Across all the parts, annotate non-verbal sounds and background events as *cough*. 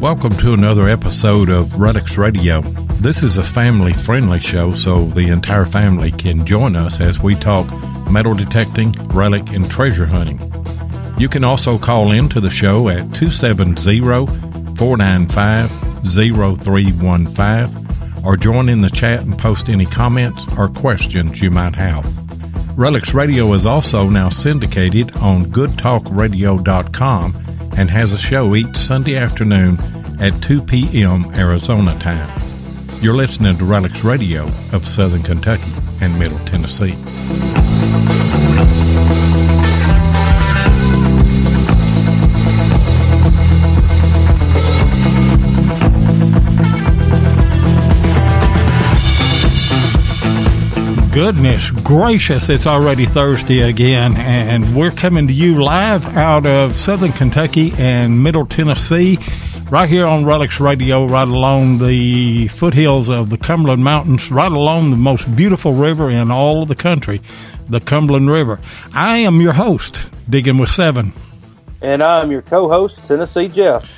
Welcome to another episode of Relics Radio. This is a family friendly show, so the entire family can join us as we talk metal detecting, relic, and treasure hunting. You can also call in to the show at 270 495 0315 or join in the chat and post any comments or questions you might have. Relics Radio is also now syndicated on goodtalkradio.com and has a show each Sunday afternoon at 2 p.m. Arizona time. You're listening to Relics Radio of Southern Kentucky and Middle Tennessee. Goodness gracious, it's already Thursday again, and we're coming to you live out of Southern Kentucky and Middle Tennessee right here on Relics Radio, right along the foothills of the Cumberland Mountains, right along the most beautiful river in all of the country, the Cumberland River. I am your host, Digging with Seven. And I'm your co host, Tennessee Jeff.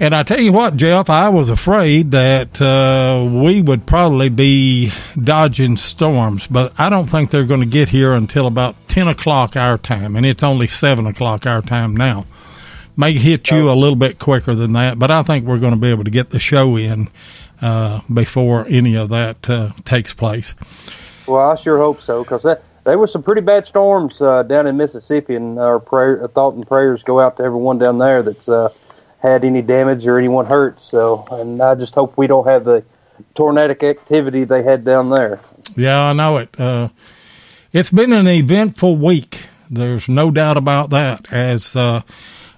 And I tell you what, Jeff, I was afraid that uh, we would probably be dodging storms, but I don't think they're going to get here until about 10 o'clock our time, and it's only 7 o'clock our time now may hit you a little bit quicker than that, but I think we're going to be able to get the show in uh, before any of that uh, takes place. Well, I sure hope so because there were some pretty bad storms uh, down in Mississippi, and our prayer, thought and prayers go out to everyone down there that's uh, had any damage or anyone hurt. So, and I just hope we don't have the tornadic activity they had down there. Yeah, I know it. Uh, it's been an eventful week. There's no doubt about that. As uh,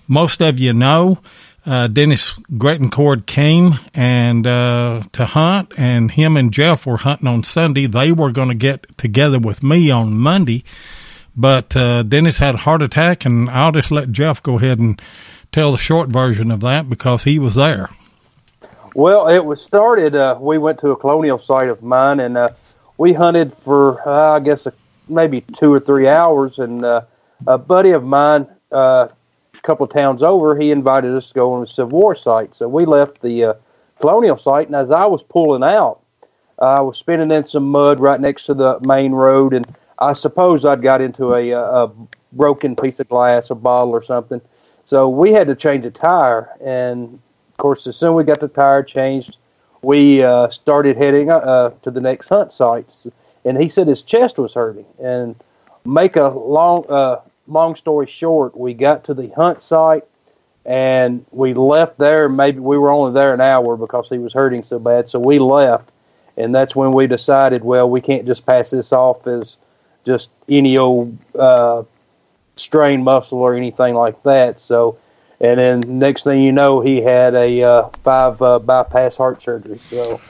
most of you know, uh, Dennis Gretencord came and uh, to hunt, and him and Jeff were hunting on Sunday. They were going to get together with me on Monday, but uh, Dennis had a heart attack, and I'll just let Jeff go ahead and tell the short version of that because he was there. Well, it was started. Uh, we went to a colonial site of mine, and uh, we hunted for uh, I guess maybe two or three hours, and a buddy of mine couple towns over, he invited us to go on the Civil War site. So we left the uh, colonial site, and as I was pulling out, uh, I was spinning in some mud right next to the main road, and I suppose I'd got into a, uh, a broken piece of glass, a bottle or something. So we had to change a tire, and of course, as soon as we got the tire changed, we uh, started heading uh, to the next hunt sites. And he said his chest was hurting, and make a long uh, long story short, we got to the hunt site and we left there. Maybe we were only there an hour because he was hurting so bad. So we left, and that's when we decided, well, we can't just pass this off as just any old uh, strained muscle or anything like that. So, and then next thing you know, he had a uh, five uh, bypass heart surgery. So,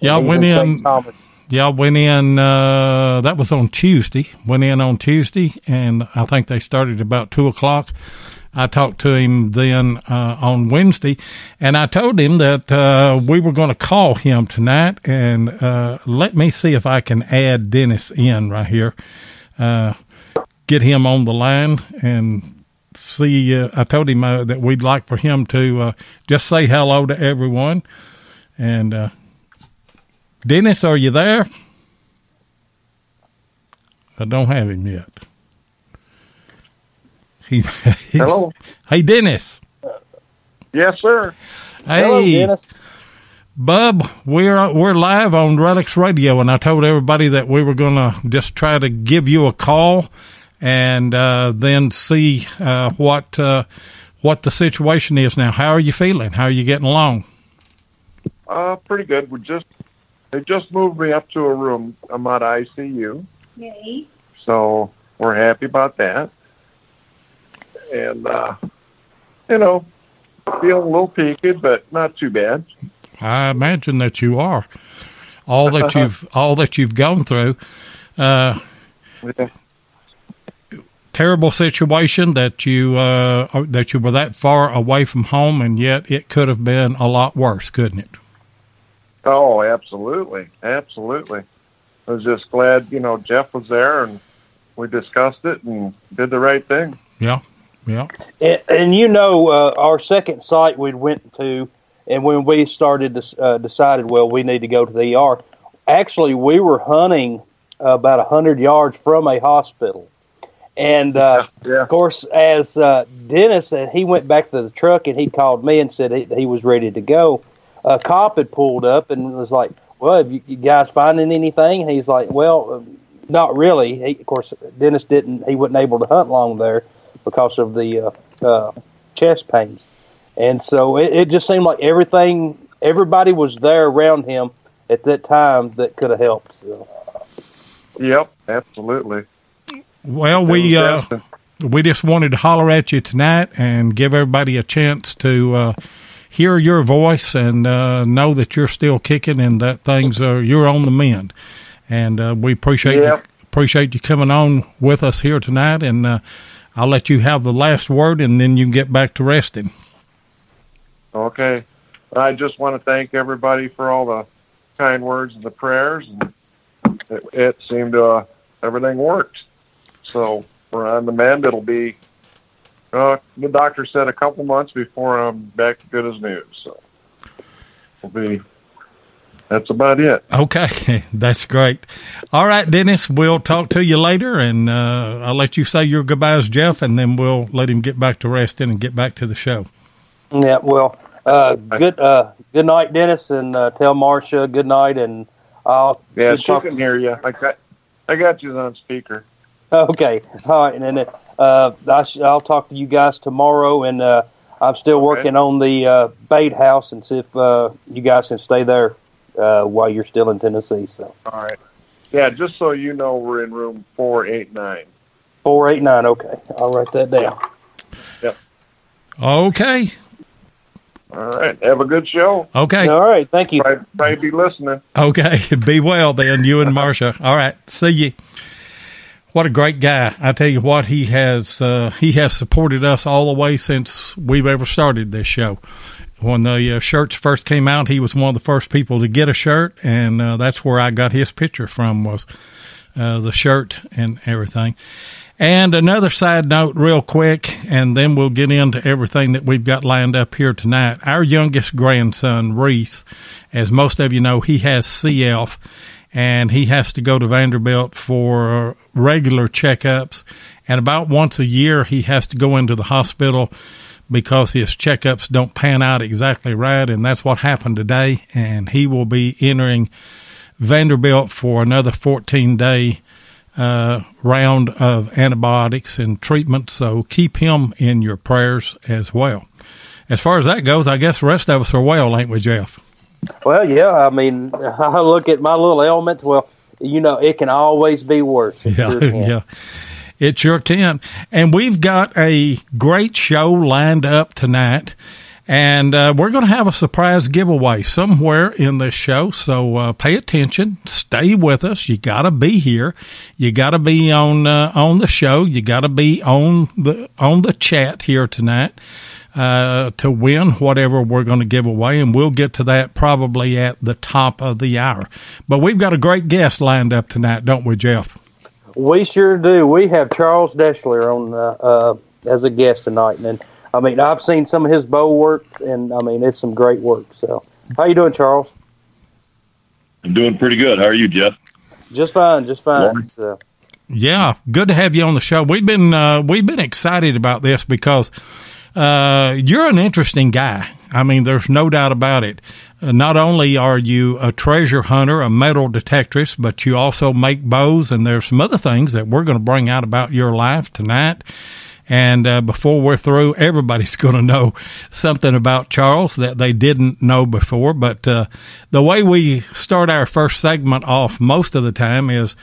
yeah, went in. Thomas yeah, went in. Uh, that was on Tuesday. Went in on Tuesday, and I think they started about two o'clock. I talked to him then uh, on Wednesday, and I told him that uh, we were going to call him tonight, and uh, let me see if I can add Dennis in right here, uh, get him on the line, and see. Uh, I told him that we'd like for him to just say hello to everyone, and Dennis, are you there? I don't have him yet. He, he, *laughs* Hello. Hey, Dennis. Yes, sir. Hey, Hello, Dennis. Bub, we're we're live on Relics Radio, and I told everybody that we were going to just try to give you a call and uh, then see uh, what uh, what the situation is now. How are you feeling? How are you getting along? Uh, pretty good. We're just they just moved me up to a room. I'm at ICU. Yay. So we're happy about that. And, uh, you know, feeling a little peaked, but not too bad. I imagine that you are. all that *laughs* you've all that you've gone through. Uh, terrible situation that you uh, that you were that far away from home, and yet it could have been a lot worse, couldn't it? Oh, absolutely, absolutely. I was just glad, you know, Jeff was there and we discussed it and did the right thing. Yeah, yeah. And, and you know, uh, our second site we went to, and when we started to, uh, decided, well, we need to go to the ER. Actually, we were hunting about a hundred yards from a hospital, and uh, yeah. of course, as uh, Dennis, he went back to the truck and he called me and said he, he was ready to go. A cop had pulled up and was like, "Well, have you, you guys finding anything?" And he's like, "Well, um, not really." He, of course, Dennis didn't. He wasn't able to hunt long there because of the uh, uh, chest pains, and so it, it just seemed like everything, everybody was there around him at that time that could have helped. So. Yep, absolutely. Well, we uh, we just wanted to holler at you tonight and give everybody a chance to uh, hear your voice and uh, know that you're still kicking and that things are you're on the mend. And uh, we appreciate yep. you, appreciate you coming on with us here tonight. And uh, I'll let you have the last word, and then you can get back to resting. Okay. I just want to thank everybody for all the kind words and the prayers, and it, it seemed uh, everything worked. So we're on the mend. It'll be uh, the doctor said a couple months before I'm back to good as new. So we'll be. That's about it. Okay, *laughs* that's great. All right, Dennis, we'll talk to you later, and uh, I'll let you say your goodbyes, Jeff, and then we'll let him get back to resting and get back to the show. Yeah, well, uh, good uh, good night, Dennis, and uh, tell Marcia good night, and I'll yeah, she talk- can hear you. I got I got you on speaker. Okay, all right, and then uh, I will talk to you guys tomorrow, and uh, I'm still okay. working on the uh, bait house and see if uh, you guys can stay there uh, while you're still in Tennessee. So. All right. Yeah, just so you know, we're in room four eight nine. Four eight nine. Okay, I'll write that down. Yep. Okay. All right. Have a good show. Okay. All right. Thank you. Try, try be listening. Okay. *laughs* Be well then, you and Marcia. All right. See you what a great guy! I tell you what, he has uh, he has supported us all the way since we've ever started this show. When the uh, shirts first came out, he was one of the first people to get a shirt, and uh, that's where I got his picture from was uh, the shirt and everything. And another side note, real quick, and then we'll get into everything that we've got lined up here tonight. Our youngest grandson, Reese, as most of you know, he has CF and he has to go to Vanderbilt for regular checkups. And about once a year, he has to go into the hospital because his checkups don't pan out exactly right. And that's what happened today. And he will be entering Vanderbilt for another 14 day uh, round of antibiotics and treatment. So keep him in your prayers as well. As far as that goes, I guess the rest of us are well, ain't we, Jeff? Well, yeah. I mean, *laughs* I look at my little ailments. Well, you know, it can always be worse. yeah, sure yeah. It sure can. And we've got a great show lined up tonight. And uh, we're going to have a surprise giveaway somewhere in this show. So uh, pay attention, stay with us. You got to be here. You got to be on uh, on the show. You got to be on the on the chat here tonight uh, to win whatever we're going to give away, and we'll get to that probably at the top of the hour. But we've got a great guest lined up tonight, don't we, Jeff? We sure do. We have Charles Deshler on uh, uh, as a guest tonight, and I mean I've seen some of his bow work, and I mean it's some great work. So, how you doing, Charles? I'm doing pretty good. How are you, Jeff? Just fine, just fine. So. Yeah, good to have you on the show. We've been uh, we've been excited about this because uh, you're an interesting guy. I mean, there's no doubt about it. Uh, not only are you a treasure hunter, a metal detectress, but you also make bows, and there's some other things that we're going to bring out about your life tonight. And uh, before we're through, everybody's *laughs* going to know something about Charles that they didn't know before. But uh, the way we start our first segment off most of the time is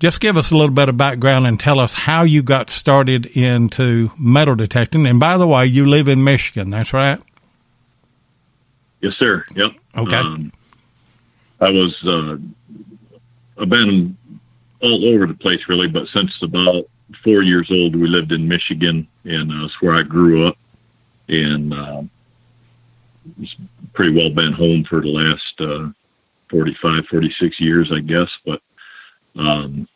just give us a little bit of background and tell us how you got started into metal detecting. And by the way, you live in Michigan, that's right? Yes, sir. Yep. Okay. Um, I was uh, I've been all over the place really, but since about four years old, we lived in Michigan, and uh, that's where I grew up, and uh, it's pretty well been home for the last uh, 45, 46 years, I guess. But um,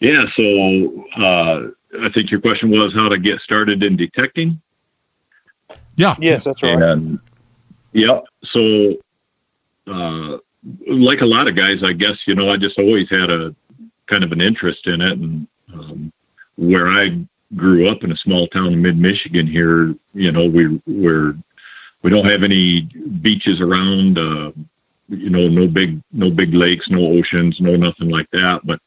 yeah, so uh, I think your question was how to get started in detecting. Yeah. Yes, that's right. And yeah, so uh, like a lot of guys, I guess you know, I just always had a kind of an interest in it, and um, where I grew up in a small town in mid Michigan here, you know, we we're we don't have any beaches around. Uh, you know, no big no big lakes, no oceans, no nothing like that. But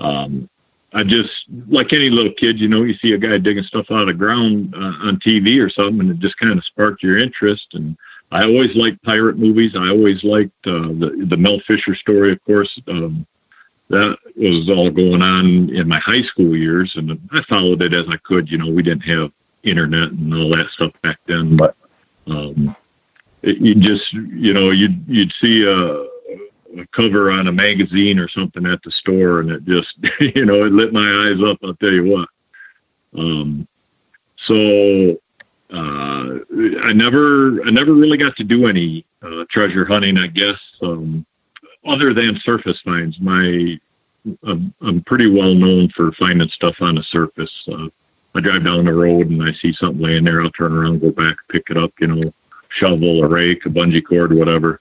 um, I just like any little kid, you know, you see a guy digging stuff out of the ground uh, on TV or something, and it just kind of sparked your interest. And I always liked pirate movies. I always liked uh, the the Mel Fisher story, of course. Um, that was all going on in my high school years, and I followed it as I could. You know, we didn't have internet and all that stuff back then, but um, you just you know you'd you'd see a, a cover on a magazine or something at the store, and it just *laughs* you know it lit my eyes up. I'll tell you what. Um, so uh, I never I never really got to do any uh, treasure hunting. I guess um, other than surface finds, my I'm, I'm, pretty well known for finding stuff on the surface. Uh, I drive down the road and I see something laying there. I'll turn around, go back, pick it up. You know, shovel, a rake, a bungee cord, whatever.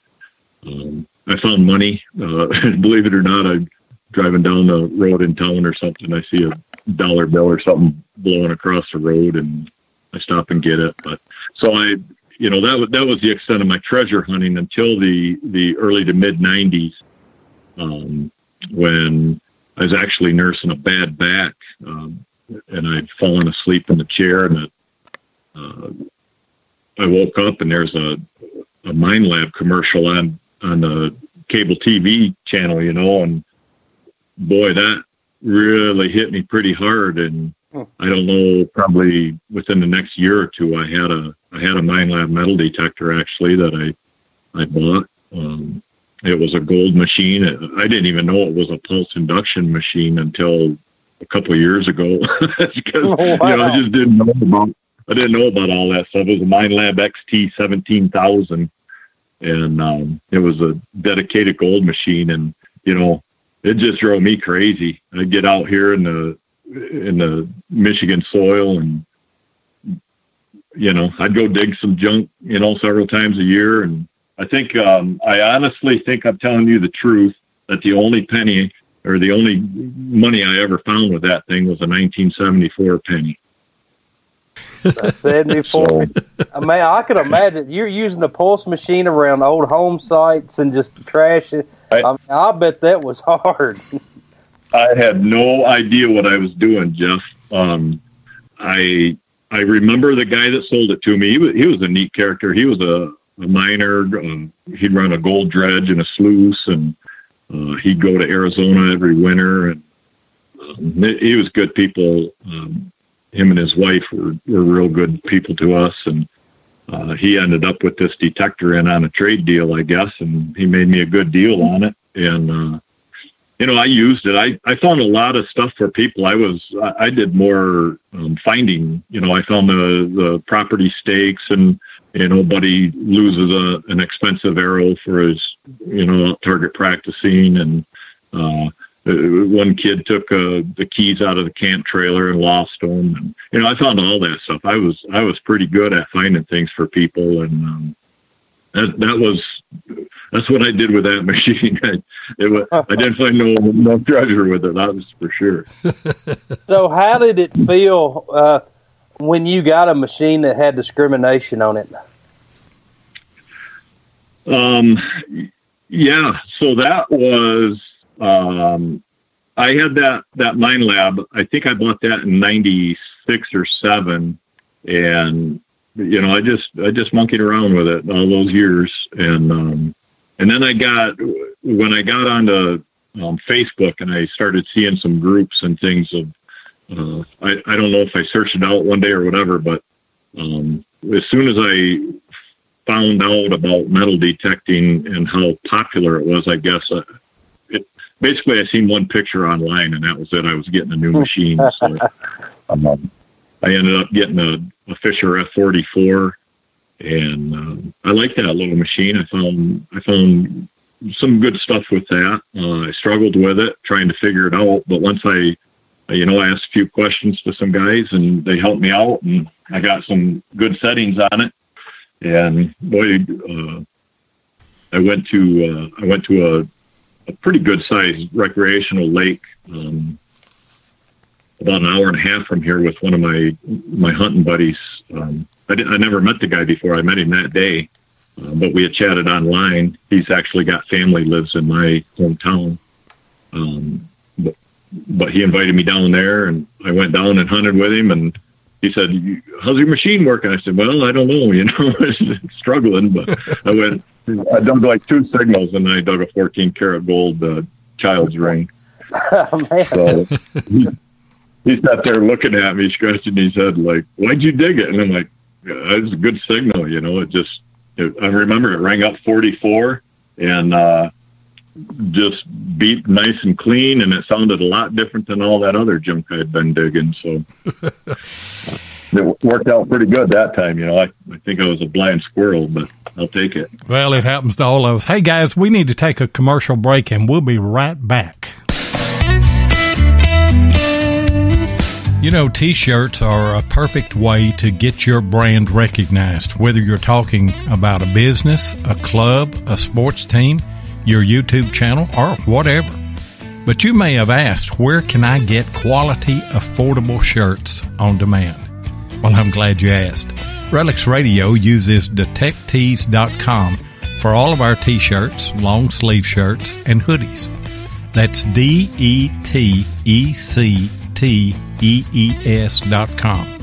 Um, I found money. Uh, *laughs* believe it or not, I'm driving down the road in town or something. I see a dollar bill or something blowing across the road, and I stop and get it. But so I you know that was that was the extent of my treasure hunting until the the early to mid '90s, um, when I was actually nursing a bad back, um, and I'd fallen asleep in the chair, and it, uh, I woke up and there's a a Minelab commercial on on the cable TV channel, you know, and boy, that really hit me pretty hard, and I don't know, probably within the next year or two, I had a I had a Minelab metal detector actually that I I bought. Um, it was a gold machine. I didn't even know it was a pulse induction machine until a couple of years ago *laughs* because oh, wow. you know I just didn't know about I didn't know about all that stuff. It was a Minelab XT seventeen thousand, and um, it was a dedicated gold machine, and you know it just drove me crazy. I'd get out here in the in the Michigan soil and you know I'd go dig some junk you know several times a year and I think um, I honestly think I'm telling you the truth that the only penny or the only money I ever found with that thing was a 1974 penny. I said before. So, I mean, I could imagine you're using the pulse machine around old home sites and just trashing. I, I, mean, I bet that was hard. *laughs* I had no idea what I was doing, Jeff. Um, I I remember the guy that sold it to me. He was, he was a neat character. He was a, a miner. Um, he'd run a gold dredge and a sluice, and uh, he'd go to Arizona every winter. And um, he was good people. Um, him and his wife were, were real good people to us, and uh, he ended up with this detector in on a trade deal, I guess, and he made me a good deal on it. And uh, you know, I used it. I, I found a lot of stuff for people. I was, I did more um, finding, you know, I found the, the property stakes and, you know, buddy loses a, an expensive arrow for his, you know, target practicing. And, uh one kid took uh, the keys out of the camp trailer and lost them. And, you know, I found all that stuff. I was, I was pretty good at finding things for people. And, um, that, that was that's what I did with that *laughs* machine. I, it I didn't find no no treasure with it. That was for sure. *laughs* so, how did it feel uh, when you got a machine that had discrimination on it? Um, yeah. So that was um, I had that that Minelab. I think I bought that in '96 or seven, and you know, I just I just monkeyed around with it all those years, and um, and then I got when I got onto um, Facebook and I started seeing some groups and things of uh, I I don't know if I searched it out one day or whatever, but um, as soon as I found out about metal detecting and how popular it was, I guess uh, basically I seen one picture online and that was it. I was getting a new machine. So *laughs* um, I ended up getting a, a Fisher F44 and um, I like that little machine. I found I found some good stuff with that. Uh, I struggled with it, trying to figure it out. But once I, you know, I asked a few questions to some guys, and they helped me out, and I got some good settings on it. And boy, uh, I went to uh, I went to a, a pretty good sized recreational lake um, about an hour and a half from here with one of my my hunting buddies. Um, I, I never met the guy before. I met him that day, uh, but we had chatted online. He's actually got family lives in my hometown. Um, but, but he invited me down there, and I went down and hunted with him. And he said, "How's your machine working?" I said, "Well, I don't know. *laughs* You know, *laughs* struggling." But I went. I dug like two signals, and then I dug a 14 karat gold uh, child's ring. *laughs* Oh, man. So he, he sat there looking at me, scratching his head, like, "Why'd you dig it?" And I'm like, yeah, "It's a good signal, you know. It just it, I remember it rang up 44 and uh, just beat nice and clean, and it sounded a lot different than all that other junk I had been digging. So *laughs* it worked out pretty good that time. You know, I, I think I was a blind squirrel, but I'll take it. Well, it happens to all of us. Hey, guys, we need to take a commercial break, and we'll be right back. You know, t shirts are a perfect way to get your brand recognized, whether you're talking about a business, a club, a sports team, your YouTube channel, or whatever. But you may have asked, where can I get quality, affordable shirts on demand? Well, I'm glad you asked. Relics Radio uses detectees.com for all of our t shirts, long sleeve shirts, and hoodies. That's D E T E C T ees.com.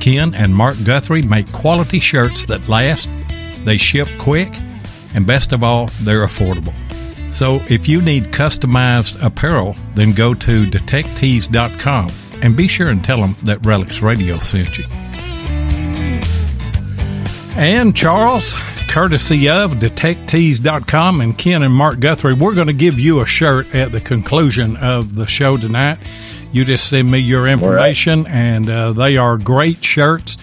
Ken and Mark Guthrie make quality shirts that last, they ship quick, and best of all, they're affordable. So if you need customized apparel, then go to detectees.com and be sure and tell them that Relics Radio sent you. And Charles, courtesy of detectees.com and Ken and Mark Guthrie, we're going to give you a shirt at the conclusion of the show tonight. You just send me your information, right. and uh, they are great shirts.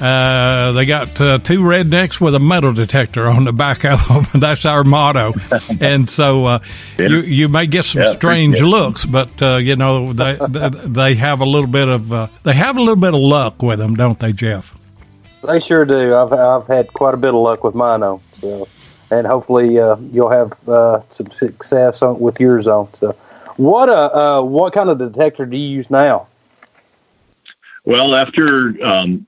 Uh, they got uh, two rednecks with a metal detector on the back of them. *laughs* That's our motto. *laughs* and so uh, yeah. you you may get some yeah, strange looks, but uh, you know they, *laughs* they, they have a little bit of uh, they have a little bit of luck with them, don't they, Jeff? They sure do. I've I've had quite a bit of luck with mine on. So, and hopefully uh, you'll have some success on, with yours on. So. What uh, uh, what kind of detector do you use now? Well, after um,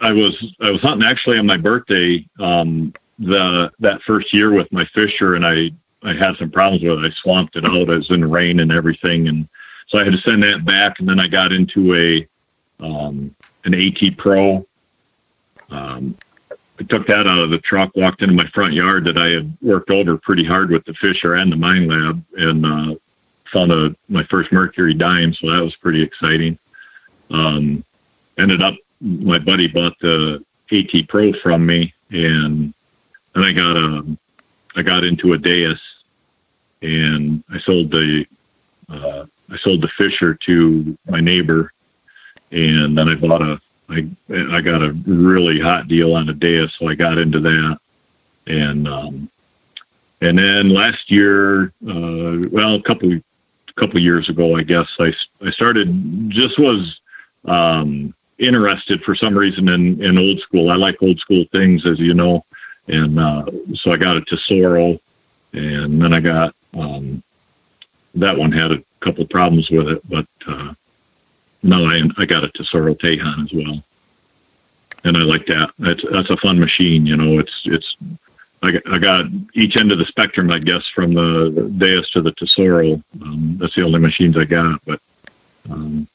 I was I was hunting actually on my birthday um, the that first year with my Fisher, and I I had some problems with it. I swamped it out. I was in the rain and everything, and so I had to send that back. And then I got into a um, an AT Pro. Um, I took that out of the truck, walked into my front yard that I had worked over pretty hard with the Fisher and the Minelab, and uh, found a my first Mercury dime, so that was pretty exciting. Um, ended up, my buddy bought the AT Pro from me, and then I got a, I got into a Deus, and I sold the, uh, I sold the Fisher to my neighbor, and then I bought a, I I got a really hot deal on a Deus, so I got into that, and um, and then last year, uh, well, a couple couple years ago, I guess I, I started just was um, interested for some reason in, in old school. I like old school things, as you know, and uh, so I got a Tesoro, and then I got um, that one had a couple problems with it, but uh, no, I I got a Tesoro Tejon as well, and I like that. That's that's a fun machine. You know, it's it's I, I got each end of the spectrum, I guess, from the Deus to the Tesoro. Um, that's the only machines I got, but um,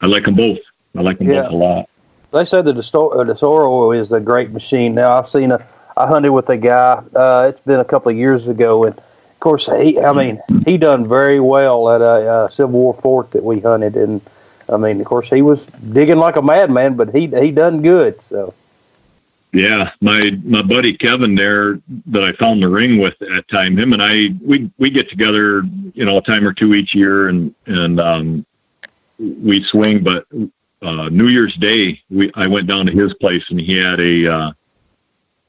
I like them both. I like them yeah. both a lot. They say the Tesoro is a great machine. Now I've seen a, I hunted with a guy. Uh, it's been a couple of years ago, and of course he, I mean, he done very well at a, a Civil War fort that we hunted, and I mean, of course he was digging like a madman, but he he done good. So Yeah, my my buddy Kevin there that I found the ring with at that time. Him and I we we get together, you know, a time or two each year, and and um, we swing. But uh, New Year's Day, we I went down to his place, and he had a, uh,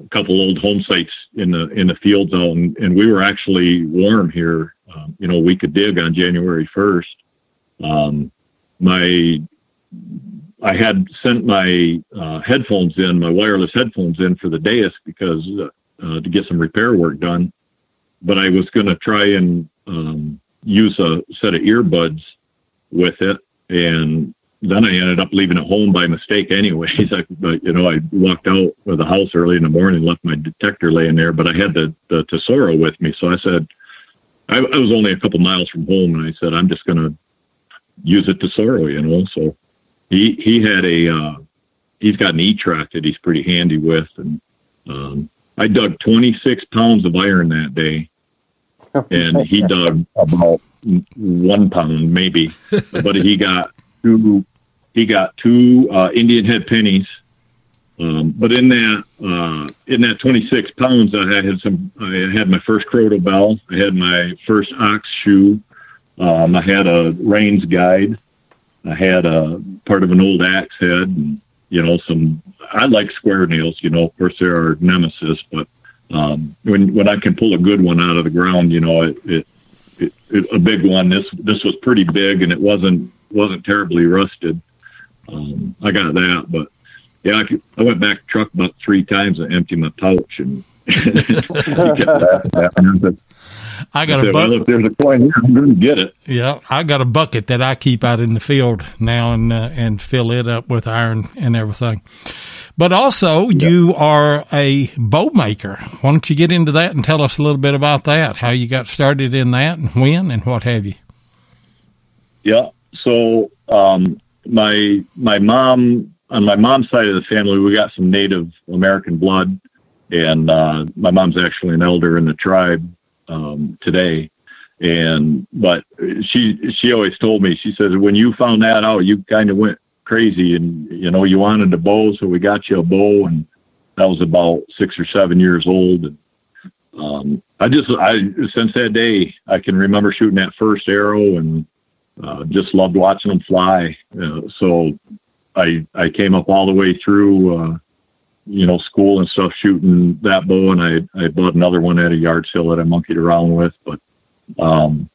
a couple old home sites in the in the fields out, and, and we were actually warm here. Um, you know, we could dig on January first. Um, my I had sent my uh, headphones in, my wireless headphones in for the Deus because uh, uh, to get some repair work done. But I was going to try and um, use a set of earbuds with it, and then I ended up leaving it home by mistake. Anyways, *laughs* I, but you know, I walked out of the house early in the morning, left my detector laying there, but I had the the Tesoro with me, so I said. I, I was only a couple miles from home, and I said, "I'm just going to use a Tesoro," you know. So he he had a uh, he's got an E track that he's pretty handy with, and um, I dug 26 pounds of iron that day, *laughs* and he dug about one pound maybe, but he got two he got two uh, Indian head pennies. Um, but in that uh, in that 26 pounds, I had some. I had my first crotal bell. I had my first ox shoe. Um, I had a Reins guide. I had a part of an old axe head, and you know some. I like square nails. You know, of course there are nemesis, but um, when when I can pull a good one out of the ground, you know, it, it, it, it a big one. This this was pretty big, and it wasn't wasn't terribly rusted. Um, I got that, but yeah, I, could, I went back truck about three times and emptied my pouch and. *laughs* I got a bucket. Well, if there's a coin here, I'm going to get it. Yeah, I got a bucket that I keep out in the field now and uh, and fill it up with iron and everything. But also, yep. you are a bow maker. Why don't you get into that and tell us a little bit about that? How you got started in that, and when, and what have you? Yeah. So um, my my mom on my mom's side of the family, we got some Native American blood, and uh, my mom's actually an elder in the tribe um, today. And but she she always told me she says when you found that out you kind of went crazy and you know you wanted a bow so we got you a bow. And that was about six or seven years old. And um, I just I since that day I can remember shooting that first arrow and uh, just loved watching them fly. Uh, so I I came up all the way through uh, you know, school and stuff shooting that bow, and I I bought another one at a yard sale that I monkeyed around with. But um,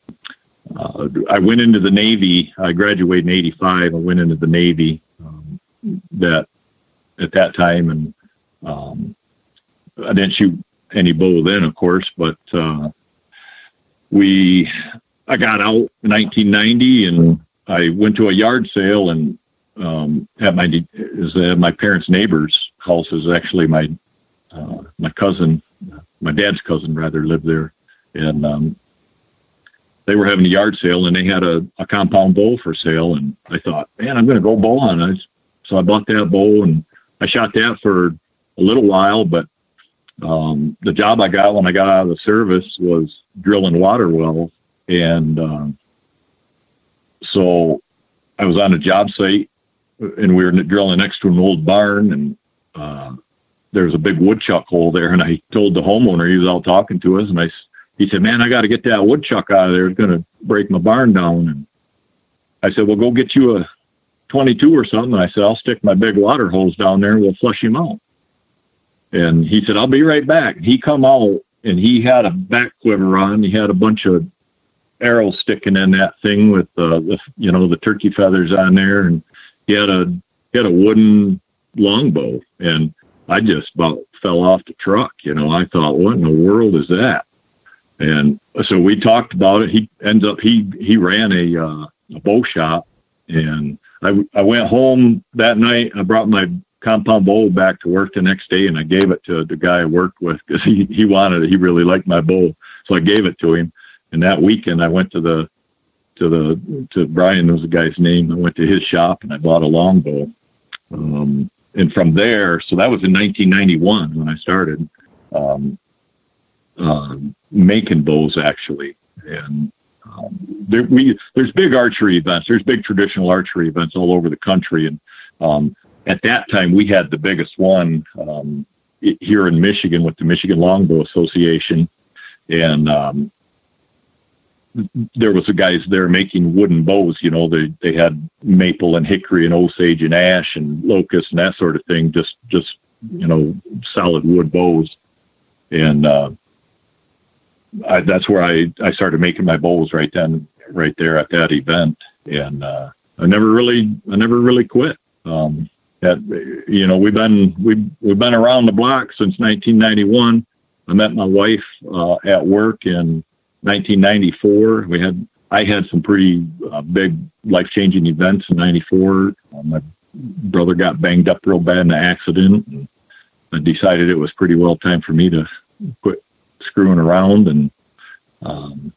uh, I went into the Navy. I graduated in '85. I went into the Navy um, that at that time, and um, I didn't shoot any bow then, of course, but uh, we I got out in 1990 and I went to a yard sale and um, at my is uh, my parents' neighbors house is actually my uh, my cousin, my dad's cousin rather, lived there, and um, they were having a yard sale and they had a, a compound bow for sale, and I thought, man, I'm going to go bow on it. So I bought that bow and I shot that for a little while, but um, the job I got when I got out of the service was drilling water wells, and um, so I was on a job site and we were drilling next to an old barn and uh, there was a big woodchuck hole there, and I told the homeowner he was out talking to us, and I he said, "Man, I got to get that woodchuck out of there. It's going to break my barn down." And I said, "Well, go get you a 22 or something." And I said, "I'll stick my big water hose down there, and we'll flush him out." And he said, "I'll be right back." He come out, and he had a back quiver on. He had a bunch of arrows sticking in that thing with uh, the you know the turkey feathers on there, and he had a he had a wooden longbow, and I just about fell off the truck. You know, I thought, what in the world is that? And so we talked about it. He ends up he he ran a uh, a bow shop, and I I went home that night. I brought my compound bow back to work the next day, and I gave it to the guy I worked with because he he wanted it. He really liked my bow, so I gave it to him. And that weekend, I went to the to the to Brian was the guy's name. I went to his shop and I bought a longbow. Um, and from there, so that was in 1991 when I started um, uh, making bows actually, and um, there, we there's big archery events. There's big traditional archery events all over the country, and um, at that time we had the biggest one. Um, here in Michigan with the Michigan Longbow Association, and um, there was the guys there making wooden bows. You know, they they had maple and hickory and osage and ash and locust and that sort of thing. Just just you know, solid wood bows, and uh, I, that's where I I started making my bows right then, right there at that event, and uh, I never really I never really quit. Um, that you know we've been we've we've been around the block since 1991. I met my wife uh, at work in 1994. We had I had some pretty uh, big life changing events in '94. Uh, my brother got banged up real bad in an accident. And I decided it was pretty well time for me to quit screwing around, and um,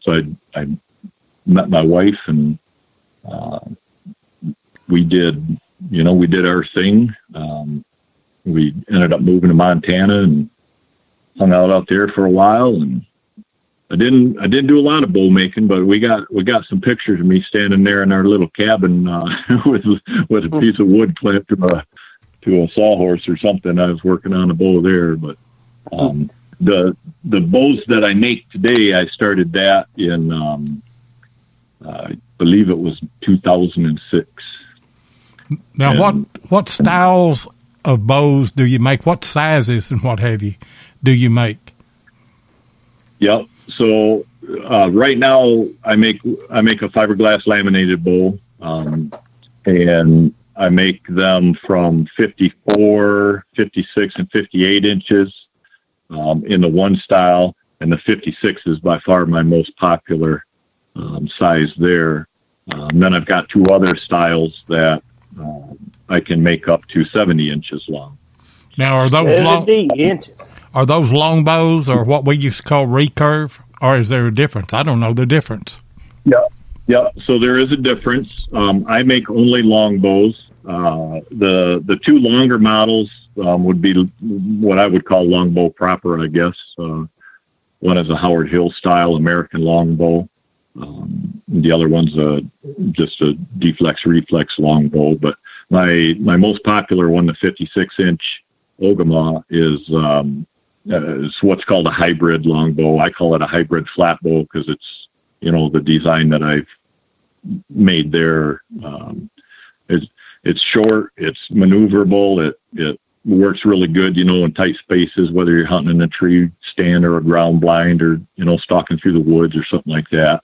so I, I met my wife, and uh, we did, you know, we did our thing. Um, we ended up moving to Montana and hung out out there for a while, and I didn't I didn't do a lot of bow making, but we got we got some pictures of me standing there in our little cabin uh, *laughs* with with a piece of wood clipped to a to a sawhorse or something. I was working on a bow there, but um, the the bows that I make today, I started that in um, I believe it was 2006. Now, and, what what styles of bows do you make? What sizes and what have you do you make? Yep. So uh, right now, I make I make a fiberglass laminated bowl, um, and I make them from 54, 56, and 58 inches um, in the one style, and the 56 is by far my most popular um, size there. Um, then I've got two other styles that um, I can make up to 70 inches long. Now, are those 70 long? inches. Are those long bows or what we used to call recurve, or is there a difference? I don't know the difference. Yeah, yeah. So there is a difference. Um, I make only long bows. Uh, the the two longer models um, would be what I would call longbow proper, I guess. Uh, one is a Howard Hill style American longbow. Um, the other one's a just a deflex reflex longbow. But my my most popular one, the 56 inch Ogama, is um, it's what's called a hybrid longbow. I call it a hybrid flatbow because it's you know the design that I've made there. Um, it's it's short, it's maneuverable, it it works really good, you know, in tight spaces, whether you're hunting in a tree stand or a ground blind or you know stalking through the woods or something like that.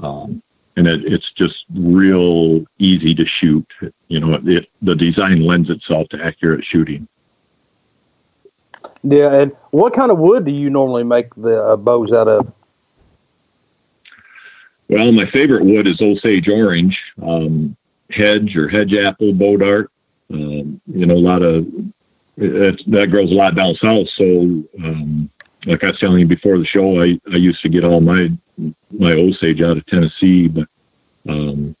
Um, and it, it's just real easy to shoot. You know, it, it, the design lends itself to accurate shooting. Yeah, and what kind of wood do you normally make the uh, bows out of? Well, my favorite wood is Osage orange, um, hedge or hedge apple, bodark. Um, you know, a lot of that grows a lot down south. So, um, like I was telling you before the show, I, I used to get all my my Osage out of Tennessee, but um,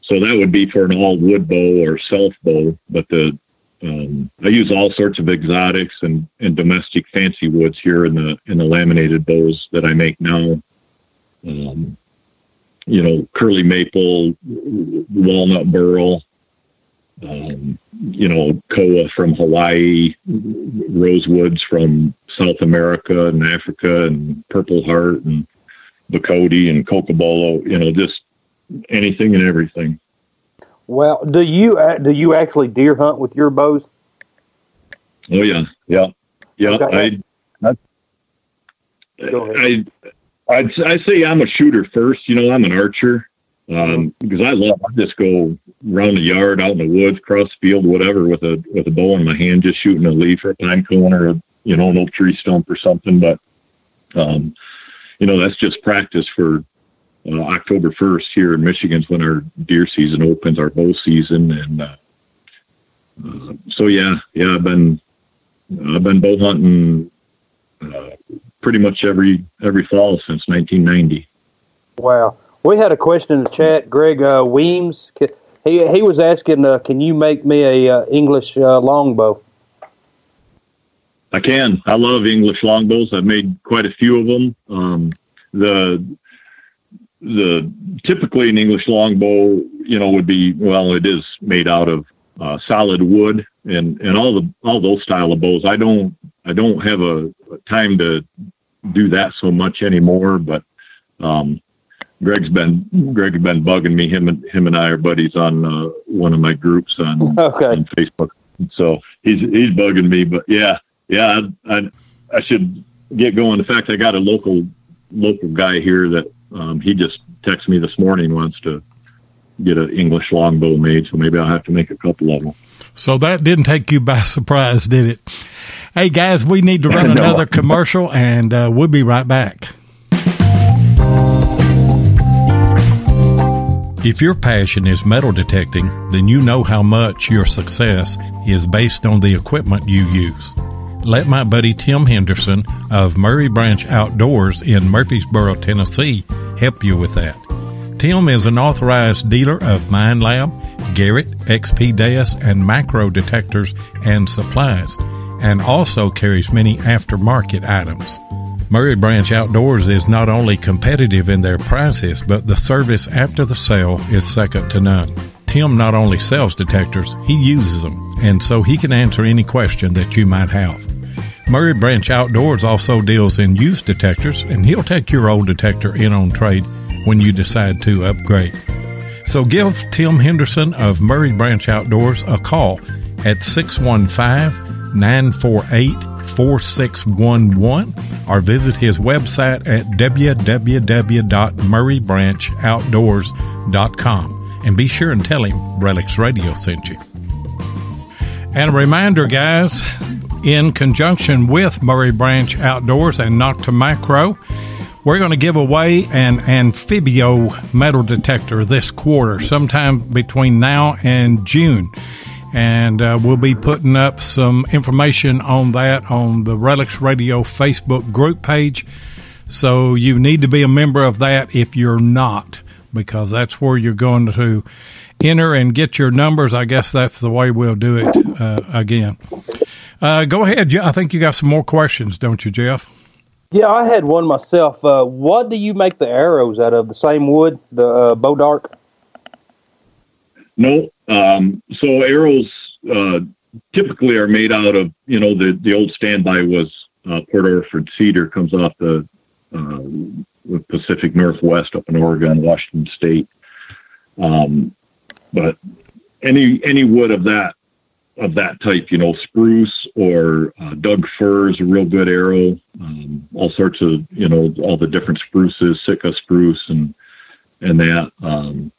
so that would be for an all wood bow or self bow. But the um, I use all sorts of exotics and, and domestic fancy woods here in the in the laminated bows that I make now. Um, you know, curly maple, walnut burl, um, you know, koa from Hawaii, rosewoods from South America and Africa, and purple heart and bocote and cocobolo. You know, just anything and everything. Well, do you do you actually deer hunt with your bows? Oh yeah, yeah, yeah. Okay. I, I, I, I'd, I say I'm a shooter first. You know, I'm an archer um, because I love. I just go around the yard, out in the woods, cross field, whatever, with a with a bow in my hand, just shooting a leaf or a pine cone or a, you know an old tree stump or something. But um, you know, that's just practice for uh, October 1st here in Michigan is when our deer season opens, our bow season, and uh, uh, so yeah, yeah, I've been I've been bow hunting uh, pretty much every every fall since 1990. Wow, we had a question in the chat. Greg uh, Weems, he he was asking, uh, can you make me a uh, English longbow? I can. I love English longbows. I've made quite a few of them. Um, the the typically an English longbow, you know, would be well, it is made out of uh, solid wood and and all the all those style of bows. I don't I don't have a, a time to do that so much anymore, but um, Greg's been Greg's been bugging me. Him and him and I are buddies on uh, one of my groups on, *laughs* okay. on Facebook. So he's he's bugging me. But yeah, yeah, I, I, I should get going. In fact, I got a local local guy here that um, he just texted me this morning wants to get an English longbow made. So maybe I'll have to make a couple of them. So that didn't take you by *laughs* surprise, did it? Hey guys, we need to *laughs* run another commercial, and uh, we'll be right back. If your passion is metal detecting, then you know how much your success is based on the equipment you use. Let my buddy Tim Henderson of Murray Branch Outdoors in Murfreesboro, Tennessee, help you with that. Tim is an authorized dealer of Minelab, Garrett, XP Deus, and macro detectors and supplies, and also carries many aftermarket items. Murray Branch Outdoors is not only competitive in their prices, but the service after the sale is second to none. Tim not only sells detectors, he uses them, and so he can answer any question that you might have. Murray Branch Outdoors also deals in used detectors, and he'll take your old detector in on trade when you decide to upgrade. So give Tim Henderson of Murray Branch Outdoors a call at 615 948 4611 or visit his website at www.murraybranchoutdoors.com and be sure and tell him Relics Radio sent you. And a reminder, guys, in conjunction with Murray Branch Outdoors and Nokta Macro, we're going to give away an Anfibio metal detector this quarter, sometime between now and June and uh, we'll be putting up some information on that on the Relics Radio Facebook group page. So you need to be a member of that if you're not, because that's where you're going to enter and get your numbers. I guess that's the way we'll do it uh, again. Uh, go ahead. I think you got some more questions, don't you, Jeff? Yeah, I had one myself. Uh, what do you make the arrows out of? The same wood, the uh, bow dart? No. Um, so arrows uh, typically are made out of, you know, the, the old standby was uh, Port Orford cedar comes off the uh, Pacific Northwest up in Oregon, Washington State. Um, but any any wood of that of that type, you know, spruce or uh, Doug fir is a real good arrow. Um, all sorts of, you know, all the different spruces, Sitka spruce, and and that. Um,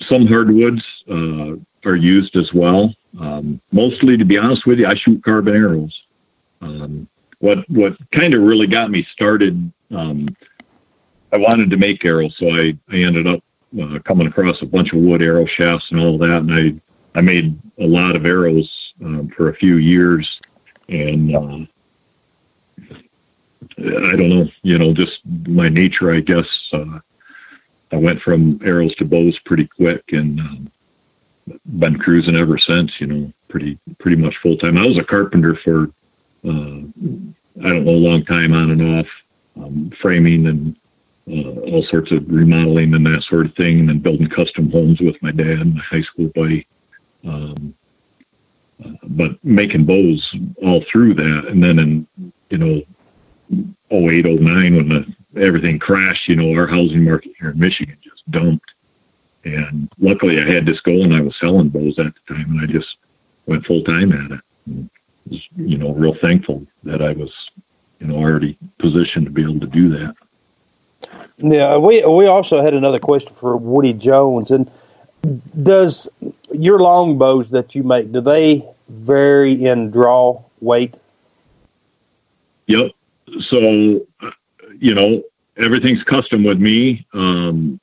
some hardwoods uh, are used as well. Um, mostly, to be honest with you, I shoot carbon arrows. Um, what what kind of really got me started, um, I wanted to make arrows, so I, I ended up uh, coming across a bunch of wood arrow shafts and all that, and I I made a lot of arrows um, for a few years, and uh, I don't know, you know, just my nature, I guess. Uh, I went from arrows to bows pretty quick and um, been cruising ever since. You know, pretty pretty much full time. I was a carpenter for uh, I don't know a long time on and off, um, framing and uh, all sorts of remodeling and that sort of thing, and then building custom homes with my dad, my high school buddy. Um, uh, but making bows all through that, and then in you know 08, 09, when the everything crashed, you know, our housing market here in Michigan just dumped. And luckily I had this goal and I was selling bows at the time and I just went full time at it. And was, you know, real thankful that I was, you know, already positioned to be able to do that. Yeah, we we also had another question for Woody Jones. And does your long bows that you make do they vary in draw weight? Yep. So you know, everything's custom with me. Um,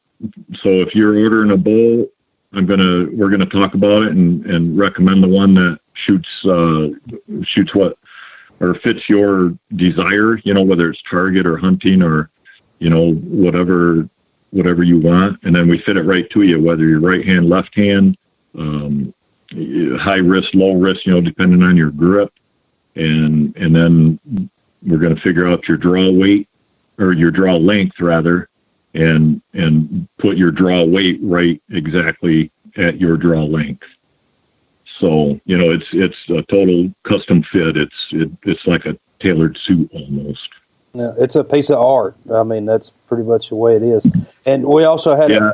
so if you're ordering a bow, I'm gonna we're gonna talk about it and and recommend the one that shoots uh, shoots what or fits your desire. You know, whether it's target or hunting or you know whatever whatever you want, and then we fit it right to you, whether you're right hand, left hand, um, high wrist, low wrist. You know, depending on your grip, and and then we're going to figure out your draw weight or your draw length rather, and and put your draw weight right exactly at your draw length. so you know, it's it's a total custom fit. It's it, it's like a tailored suit almost. Yeah, it's a piece of art. I mean, that's pretty much the way it is. And we also had. Yeah.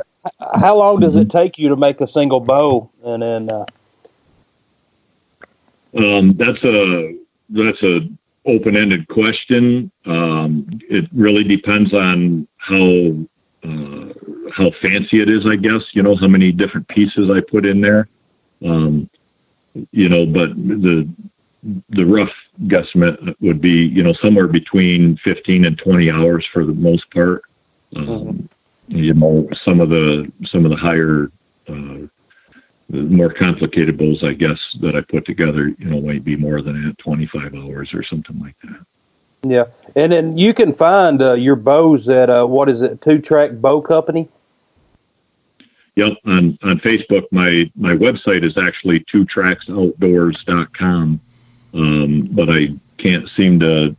How long does it take you to make a single bow? And then. Uh, um, that's a that's a open-ended question. Um, it really depends on how uh, how fancy it is, I guess. You know how many different pieces I put in there. Um, you know, but the the rough guesstimate would be you know somewhere between 15 and 20 hours for the most part. Um, mm-hmm. You know, some of the some of the higher uh, the more complicated bowls, I guess, that I put together, you know, might be more than that, 25 hours or something like that. Yeah. And then you can find uh, your bows at, uh, what is it, Two Track Bow Company? Yep. On, on Facebook, my, my website is actually twotracksoutdoors.com. Um, but I can't seem to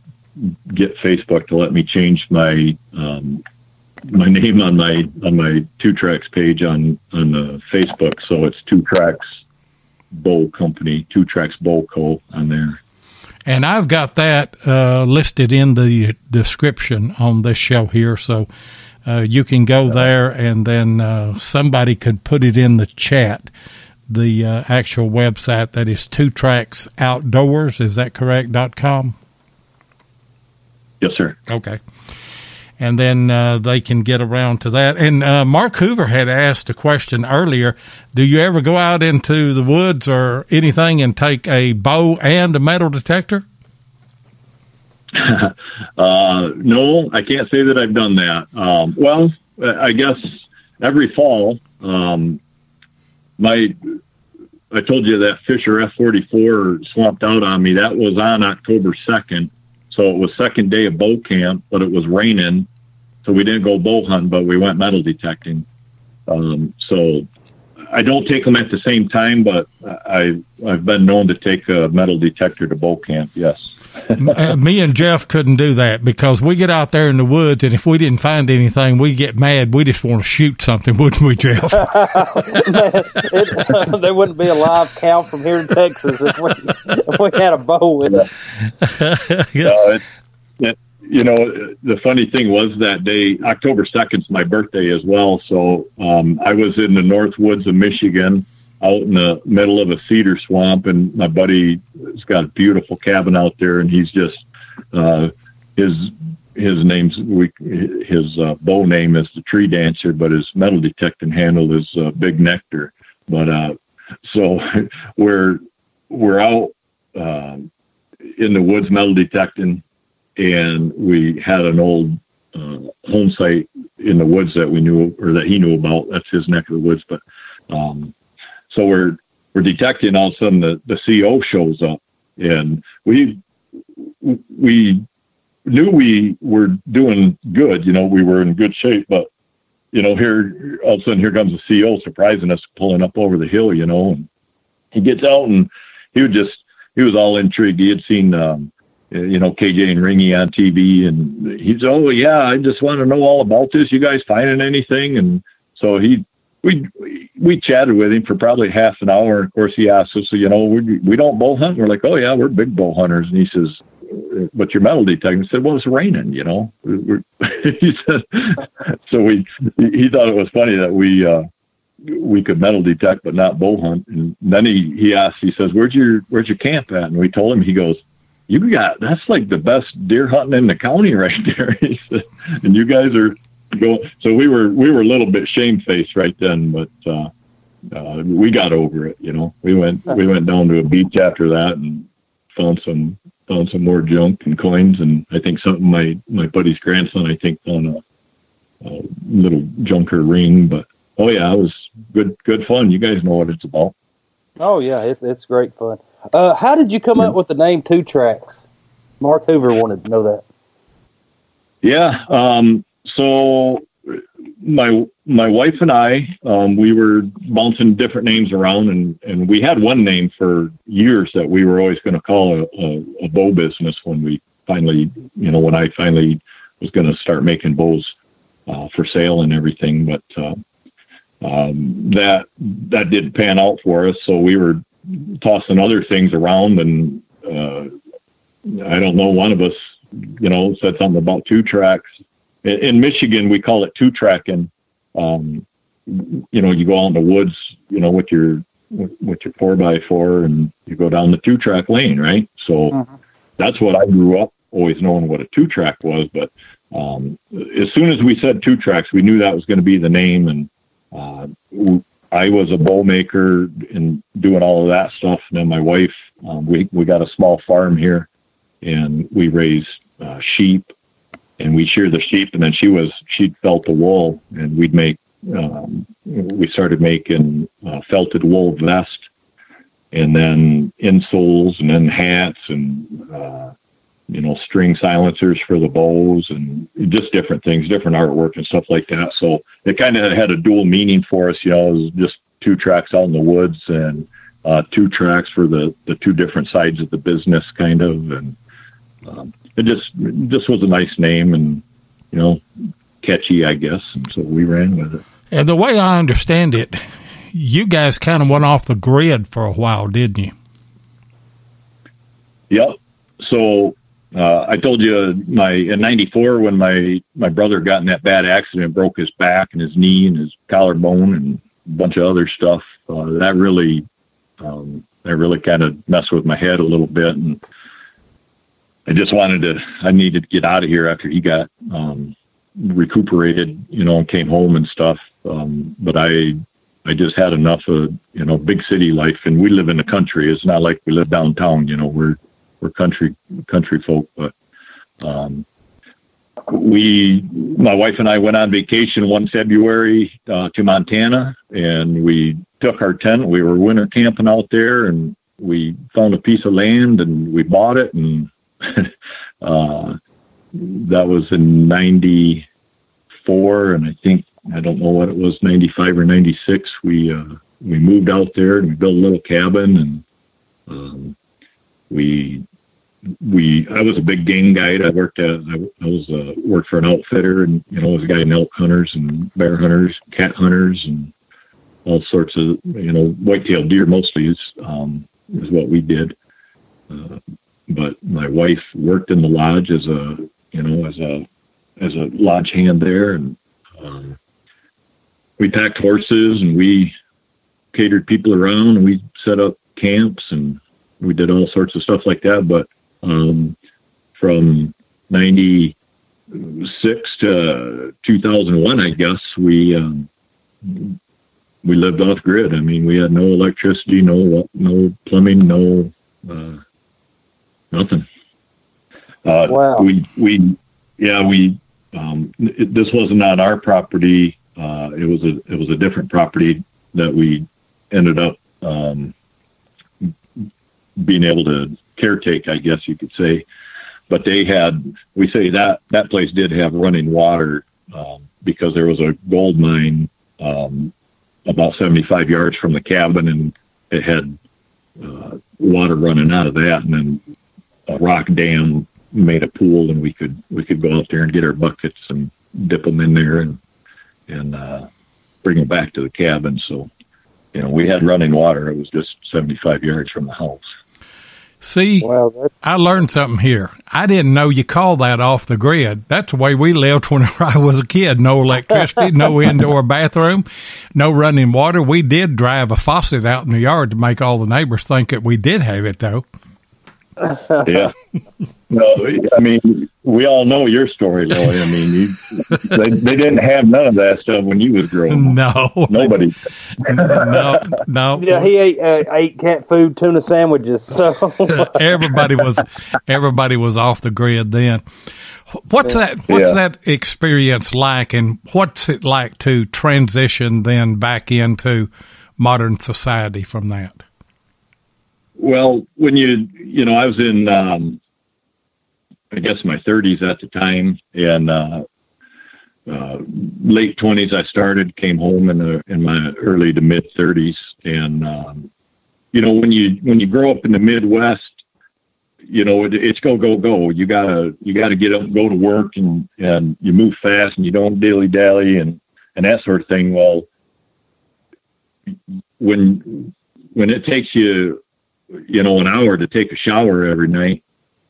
get Facebook to let me change my um, my name on my on my two tracks page on on the Facebook. So it's two tracks bow company, two tracks bow co on there. And I've got that uh, listed in the description on this show here, so uh, you can go there, and then uh, somebody could put it in the chat. The uh, actual website that is two tracks outdoors. Is that correct? dot com. Yes, sir. Okay and then uh, they can get around to that. And uh, Mark Hoover had asked a question earlier: Do you ever go out into the woods or anything and take a bow and a metal detector? *laughs* uh, no, I can't say that I've done that. Um, well, I guess every fall, um, my I told you that Fisher F forty four swamped out on me. That was on October second. So it was second day of bow camp, but it was raining, so we didn't go bow hunt, but we went metal detecting. Um, so I don't take them at the same time, but I I've been known to take a metal detector to bow camp. Yes. Uh, *laughs* me and Jeff couldn't do that because we get out there in the woods, and if we didn't find anything, we get mad. We just want to shoot something, *laughs* wouldn't we, Jeff? *laughs* it, there wouldn't be a live cow from here in Texas if we, if we had a bow with it. no, it, it, you know, the funny thing was that day, October 2nd is my birthday as well. So um, I was in the North Woods of Michigan out in the middle of a cedar swamp, and my buddy has got a beautiful cabin out there, and he's just uh, his his name's we his uh, bow name is the Tree Dancer, but his metal detecting handle is uh, Big Nectar. But uh, so *laughs* we're we're out uh, in the woods metal detecting, and we had an old uh, home site in the woods that we knew or that he knew about. That's his neck of the woods, but um, so we're we're detecting all of a sudden the, the CO shows up and we we knew we were doing good, you know, we were in good shape, but you know, here all of a sudden here comes the CO surprising us pulling up over the hill, you know, and he gets out and he was just he was all intrigued. He had seen um, you know, KG and Ringy on TV and he's oh yeah, I just want to know all about this. You guys finding anything? And so he we we chatted with him for probably half an hour. Of course, he asked us, you know, we we don't bow hunt. We're like, oh yeah, we're big bow hunters. And he says, but your metal detector. said, well, it's raining, you know. *laughs* he said, so we he thought it was funny that we uh, we could metal detect but not bow hunt. And then he he asked, he says, where's your where'd your camp at? And we told him. He goes, you got that's like the best deer hunting in the county *laughs* right there. and you guys are going So we were we were a little bit shamefaced right then, but uh, uh, we got over it. You know, we went we went down to a beach after that and found some found some more junk and coins, and I think something my my buddy's grandson I think found a, a little junker ring. But oh yeah, it was good good fun. You guys know what it's about. Oh yeah, it, it's great fun. Uh, how did you come yeah. up with the name Two Tracks? Mark Hoover wanted to know that. Yeah, um, so my my wife and I, um, we were bouncing different names around, and and we had one name for years that we were always going to call a, a, a, bow business when we finally, you know, when I finally was going to start making bows uh, for sale and everything, but uh, um, that that didn't pan out for us. So we were tossing other things around, and uh, I don't know. One of us, you know, said something about two tracks. In, in Michigan, we call it two tracking. Um, you know, you go out in the woods, you know, with your with, your four by four, and you go down the two track lane, right? So mm-hmm. that's what I grew up always knowing what a two track was. But um, as soon as we said two tracks, we knew that was going to be the name, and uh, I was a bow maker and doing all of that stuff. And then my wife, um, we we got a small farm here, and we raised uh, sheep, and we sheared the sheep. And then she was she felt the wool, and we'd make. Um, we started making uh, felted wool vest, and then insoles, and then hats, and uh, you know, string silencers for the bows and just different things, different artwork and stuff like that. So it kind of had a dual meaning for us, you know, it was just two tracks out in the woods and uh, two tracks for the, the two different sides of the business kind of. And um, it just, just was a nice name and, you know, catchy, I guess. And so we ran with it. And the way I understand it, you guys kind of went off the grid for a while, didn't you? Yep. So uh, I told you my in '94 when my my brother got in that bad accident, broke his back and his knee and his collarbone and a bunch of other stuff. Uh, that really um, that really kind of messed with my head a little bit, and I just wanted to. I needed to get out of here after he got um, recuperated, you know, and came home and stuff. Um, but I I just had enough of you know big city life, and we live in the country. It's not like we live downtown. You know, we're we're country country folk, but um, we, my wife and I, went on vacation one February uh, to Montana, and we took our tent. We were winter camping out there, and we found a piece of land, and we bought it, and *laughs* uh, that was in '94, and I think I don't know what it was, '95 or '96. We uh, we moved out there, and we built a little cabin, and um, we we I was a big game guide. I worked at I, was uh, worked for an outfitter, and you know I was a guy in elk hunters and bear hunters, cat hunters, and all sorts of you know whitetail deer mostly is um, is what we did. Uh, but my wife worked in the lodge as a you know as a as a lodge hand there, and um, we packed horses and we catered people around, and we set up camps and we did all sorts of stuff like that. But um, from 96 to 2001, I guess, we, um, we lived off grid. I mean, we had no electricity, no, no plumbing, no, uh, nothing. Uh, wow. We, we, yeah, we, um, it, this wasn't on our property. Uh, it was a, it was a different property that we ended up, um, being able to caretake, I guess you could say. But they had, we say that that place did have running water um, because there was a gold mine um, about 75 yards from the cabin, and it had uh, water running out of that, and then a rock dam made a pool, and we could we could go out there and get our buckets and dip them in there and and uh, bring them back to the cabin. So, you know, we had running water. It was just 75 yards from the house. See, well, I learned something here. I didn't know you call that off the grid. That's the way we lived *laughs* when I was a kid. No electricity, no *laughs* indoor bathroom, no running water. We did drive a faucet out in the yard to make all the neighbors think that we did have it, though. Yeah. No, I mean, we all know your story, Lloyd. I mean, you, they, they didn't have none of that stuff when you was growing up. No, nobody. no, no. Yeah, he ate uh, ate cat food, tuna sandwiches. So *laughs* everybody was everybody was off the grid then. What's that? What's yeah. that experience like, and what's it like to transition then back into modern society from that? Well, when you you know, I was in um, I guess my 30s at the time, and uh, uh, late 20s I started, came home in the in my early to mid 30s, and um, you know when you when you grow up in the Midwest, you know it, it's go go go. You gotta you gotta get up and go to work, and and you move fast, and you don't dilly dally, and and that sort of thing. Well, when when it takes you, you know, an hour to take a shower every night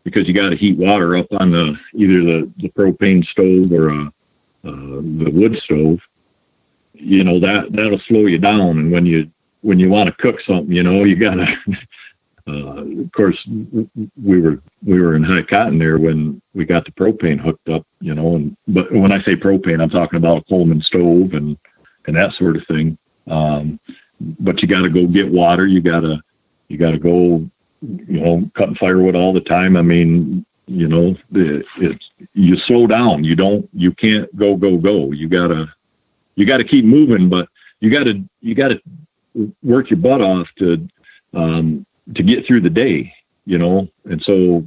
because you got to heat water up on the either the, the propane stove or a, uh, the wood stove, you know that that'll slow you down. And when you when you want to cook something, you know, you gotta. *laughs* uh, of course, we were we were in high cotton there when we got the propane hooked up, you know. And but when I say propane, I'm talking about a Coleman stove and and that sort of thing. Um, but you got to go get water. You gotta you gotta go, you know, cutting firewood all the time. I mean, you know, it, it's you slow down. You don't you can't go go go. You gotta you gotta keep moving, but you gotta you gotta work your butt off to um, to get through the day. You know, and so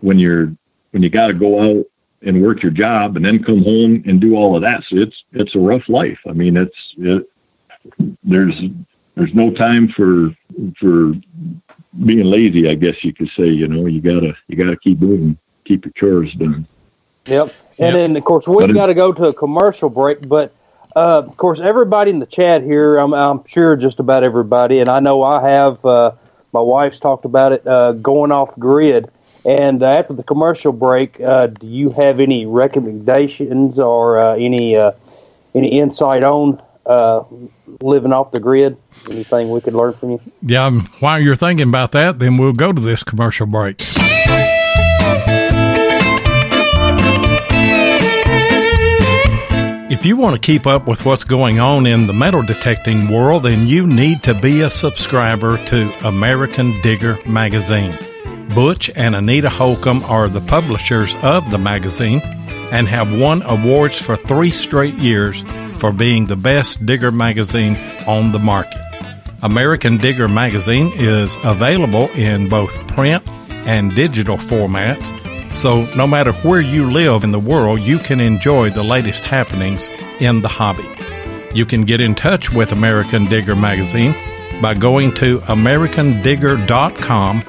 when you're when you got to go out and work your job and then come home and do all of that. So it's it's a rough life. I mean, it's it, there's there's no time for for being lazy. I guess you could say. You know, you gotta you gotta keep moving, keep your chores done. Yep. And yep. then of course we've got to go to a commercial break, but. Uh, of course, everybody in the chat here, I'm, I'm, sure just about everybody, and I know I have. Uh, my wife's talked about it uh, going off grid and uh, after the commercial break, uh, do you have any recommendations or uh, any uh, any insight on uh, living off the grid? Anything we could learn from you? Yeah. Um, while you're thinking about that, then we'll go to this commercial break. If you want to keep up with what's going on in the metal detecting world, then you need to be a subscriber to American Digger Magazine. Butch and Anita Holcombe are the publishers of the magazine and have won awards for three straight years for being the best digger magazine on the market. American Digger magazine is available in both print and digital formats, so no matter where you live in the world, you can enjoy the latest happenings in the hobby. You can get in touch with American Digger magazine by going to americandigger.com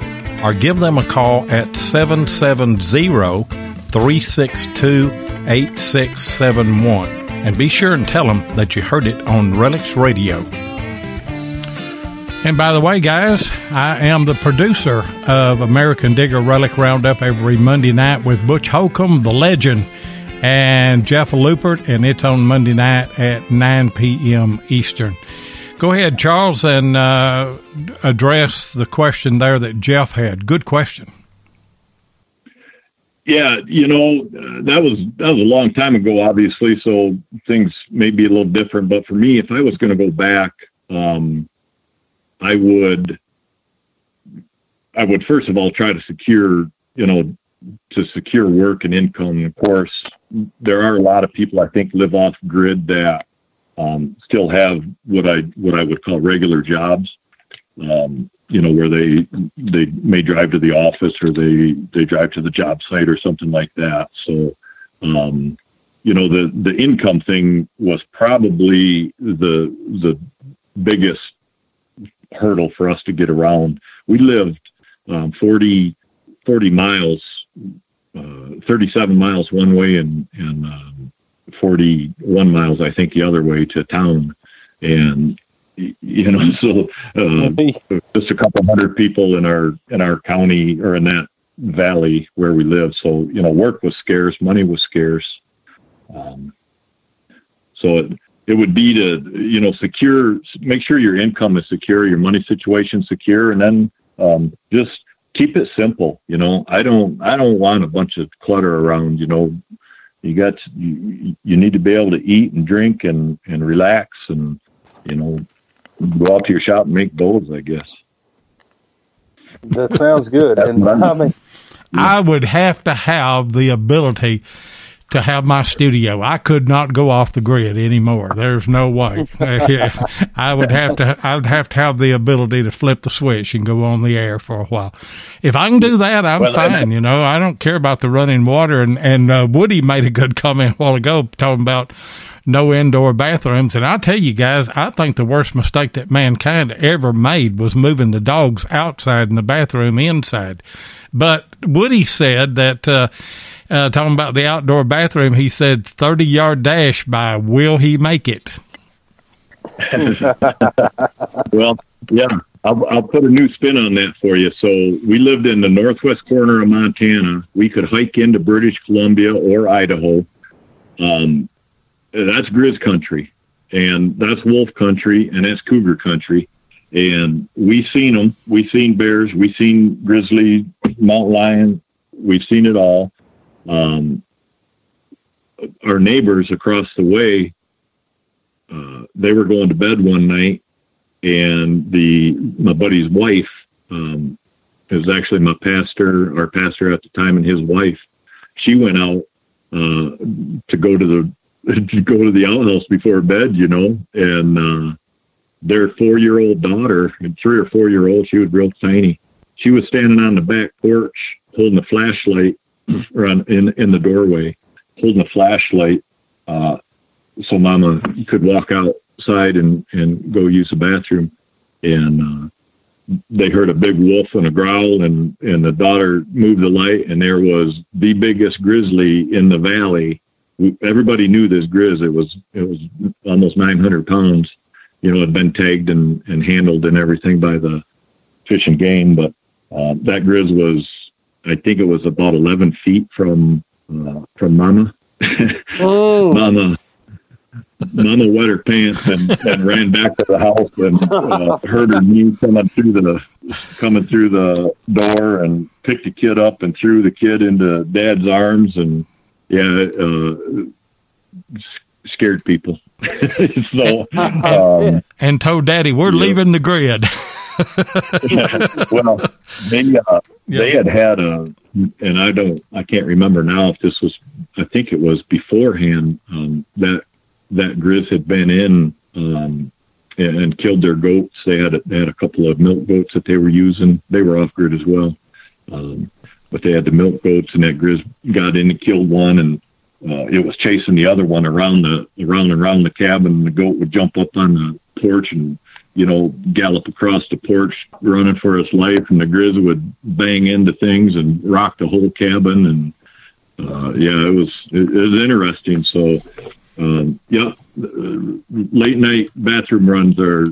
or give them a call at 770 362 8671. And be sure and tell them that you heard it on Relics Radio. And by the way, guys, I am the producer of American Digger Relic Roundup every Monday night with Butch Holcombe, the legend, and Jeff Lupert, and it's on Monday night at 9 p.m. Eastern. Go ahead, Charles, and uh, address the question there that Jeff had. Good question. Yeah, you know uh, that was that was a long time ago, obviously. So things may be a little different. But for me, if I was going to go back, um, I would I would first of all try to secure, you know, to secure work and income. Of course, there are a lot of people I think live off grid that um, still have what I what I would call regular jobs. Um, you know, where they they may drive to the office or they they drive to the job site or something like that. So, um, you know, the the income thing was probably the the biggest hurdle for us to get around. We lived um, 40, 40 miles, uh, 37 miles one way and, and um, 41 miles, I think, the other way to town. And, you *laughs* know, so uh, just a couple hundred people in our in our county or in that valley where we live. So you know, work was scarce, money was scarce. Um, so it, it would be to you know secure, make sure your income is secure, your money situation secure, and then um, just keep it simple. You know, I don't I don't want a bunch of clutter around. You know, you got to, you, you need to be able to eat and drink and and relax and you know go out to your shop and make bowls i guess that sounds good and i mean i would have to have the ability to have my studio. I could not go off the grid anymore. There's no way. *laughs* *laughs* I would have to. I would have to have the ability to flip the switch and go on the air for a while. If I can do that, I'm well, fine. You know, I don't care about the running water. And and uh, Woody made a good comment a while ago talking about no indoor bathrooms. And I tell you guys, I think the worst mistake that mankind ever made was moving the dogs outside and the bathroom inside. But Woody said that. Uh, uh, talking about the outdoor bathroom, he said 30 yard dash by Will He Make It? *laughs* well, yeah, I'll, I'll put a new spin on that for you. So we lived in the northwest corner of Montana. We could hike into British Columbia or Idaho. Um, that's Grizz country, and that's wolf country, and that's cougar country. And we seen them. We seen bears. We seen grizzly, mountain lion. We've seen it all. Um, our neighbors across the way, uh, they were going to bed one night and the my buddy's wife um, was actually my pastor, our pastor at the time, and his wife. She went out uh, to go to the *laughs* to go to the outhouse before bed, you know, and uh, their four year old daughter, three or four year old, she was real tiny. She was standing on the back porch holding the flashlight *clears throat* around in in the doorway, holding the flashlight, uh, so Mama could walk outside and, and go use the bathroom. And uh, they heard a big wolf and a growl, and, and the daughter moved the light, and there was the biggest grizzly in the valley. Everybody knew this grizz. It was it was almost 900 pounds. You know, had been tagged and, and handled and everything by the fish and game. But uh, that grizz was, I think it was about 11 feet from uh, from Mama. *laughs* oh. Mama Mama wet her pants and, and ran back to the house and uh, heard her knee coming through the coming through the door and picked the kid up and threw the kid into dad's arms and yeah uh, scared people *laughs* so *laughs* um, and told daddy we're yeah. leaving the grid *laughs* well they uh, yeah. they had had a and I don't I can't remember now if this was I think it was beforehand um, that that Grizz had been in um, and, and, killed their goats. They had a, they had a couple of milk goats that they were using. They were off grid as well, um, but they had the milk goats, and that Grizz got in and killed one, and uh, it was chasing the other one around the around and around the cabin. And the goat would jump up on the porch and you know gallop across the porch, running for his life, and the Grizz would bang into things and rock the whole cabin and. Uh, yeah, it was it, it was interesting. So um, yeah, late night bathroom runs are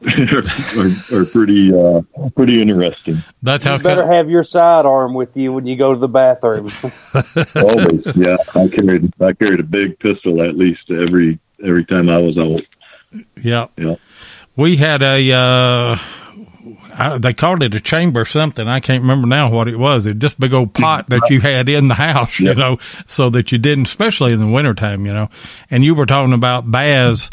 *laughs* are, are, pretty uh, pretty interesting. That's how. You better have your sidearm with you when you go to the bathroom. *laughs* Always, yeah. I carried I carried a big pistol at least every every time I was out. Yeah, yeah. We had a. Uh, I, they called it a chamber or something. I can't remember now what it was. It just big old pot that you had in the house, you know, so that you didn't, especially in the wintertime, you know. And you were talking about baths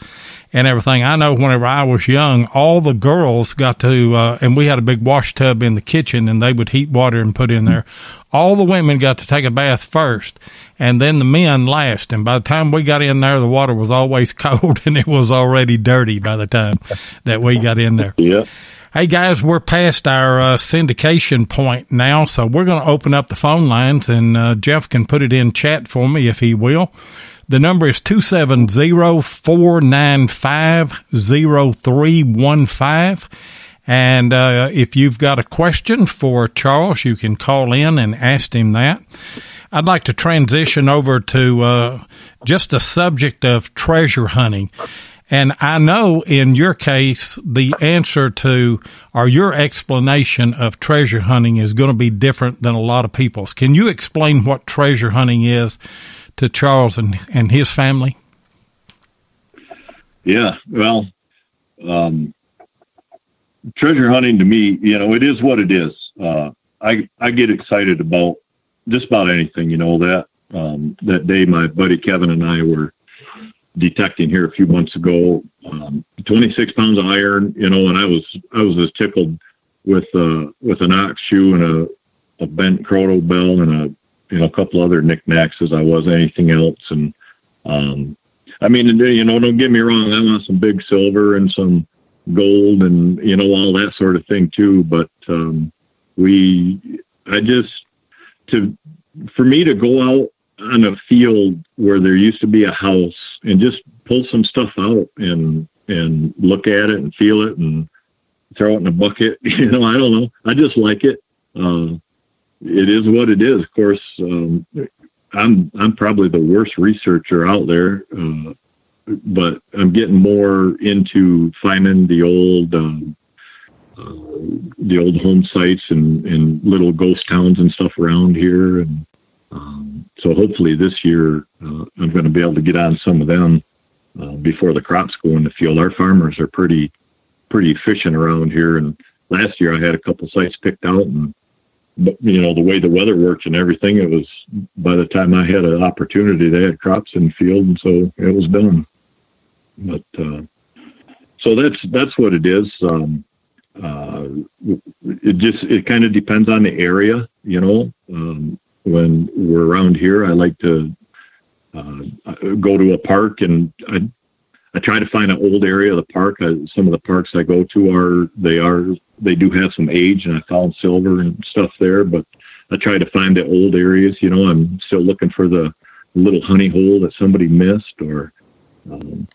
and everything. I know whenever I was young, all the girls got to, uh, and we had a big wash tub in the kitchen and they would heat water and put in there. All the women got to take a bath first and then the men last. And by the time we got in there, the water was always *laughs* cold and it was already dirty by the time that we got in there. Yeah. Hey guys, we're past our uh, syndication point now, so we're going to open up the phone lines, and uh, Jeff can put it in chat for me if he will. The number is 270-495-0315. And uh, if you've got a question for Charles, you can call in and ask him that. I'd like to transition over to uh, just the subject of treasure hunting. And I know in your case, the answer to or your explanation of treasure hunting is going to be different than a lot of people's. Can you explain what treasure hunting is to Charles and, and his family? Yeah, well, um, treasure hunting to me, you know, it is what it is. Uh, I I get excited about just about anything, you know. That um, that day, my buddy Kevin and I were detecting here a few months ago. Um, 26 pounds of iron, you know, and I was I was as tickled with uh, with an ox shoe and a, a bent crotal bell and a you know a couple other knickknacks as I was anything else. And um, I mean, you know, don't get me wrong, I want some big silver and some gold and you know all that sort of thing too. But um, we, I just to for me to go out on a field where there used to be a house and just pull some stuff out and and look at it and feel it and throw it in a bucket. *laughs* You know, I don't know. I just like it. Uh, it is what it is. Of course, um, I'm I'm probably the worst researcher out there, uh, but I'm getting more into finding the old um, uh, the old home sites and, and little ghost towns and stuff around here. And um, so hopefully this year uh, I'm going to be able to get on some of them uh, before the crops go in the field. Our farmers are pretty pretty efficient around here. And last year I had a couple sites picked out, and but you know the way the weather works and everything, it was by the time I had an opportunity, they had crops in the field, and so it was done. But uh, so that's that's what it is. Um, uh, it just it kind of depends on the area, you know. Um, when we're around here, I like to uh, go to a park and I, I try to find an old area of the park. I, some of the parks I go to are they are they do have some age, and I found silver and stuff there. But I try to find the old areas. You know, I'm still looking for the little honey hole that somebody missed, or um,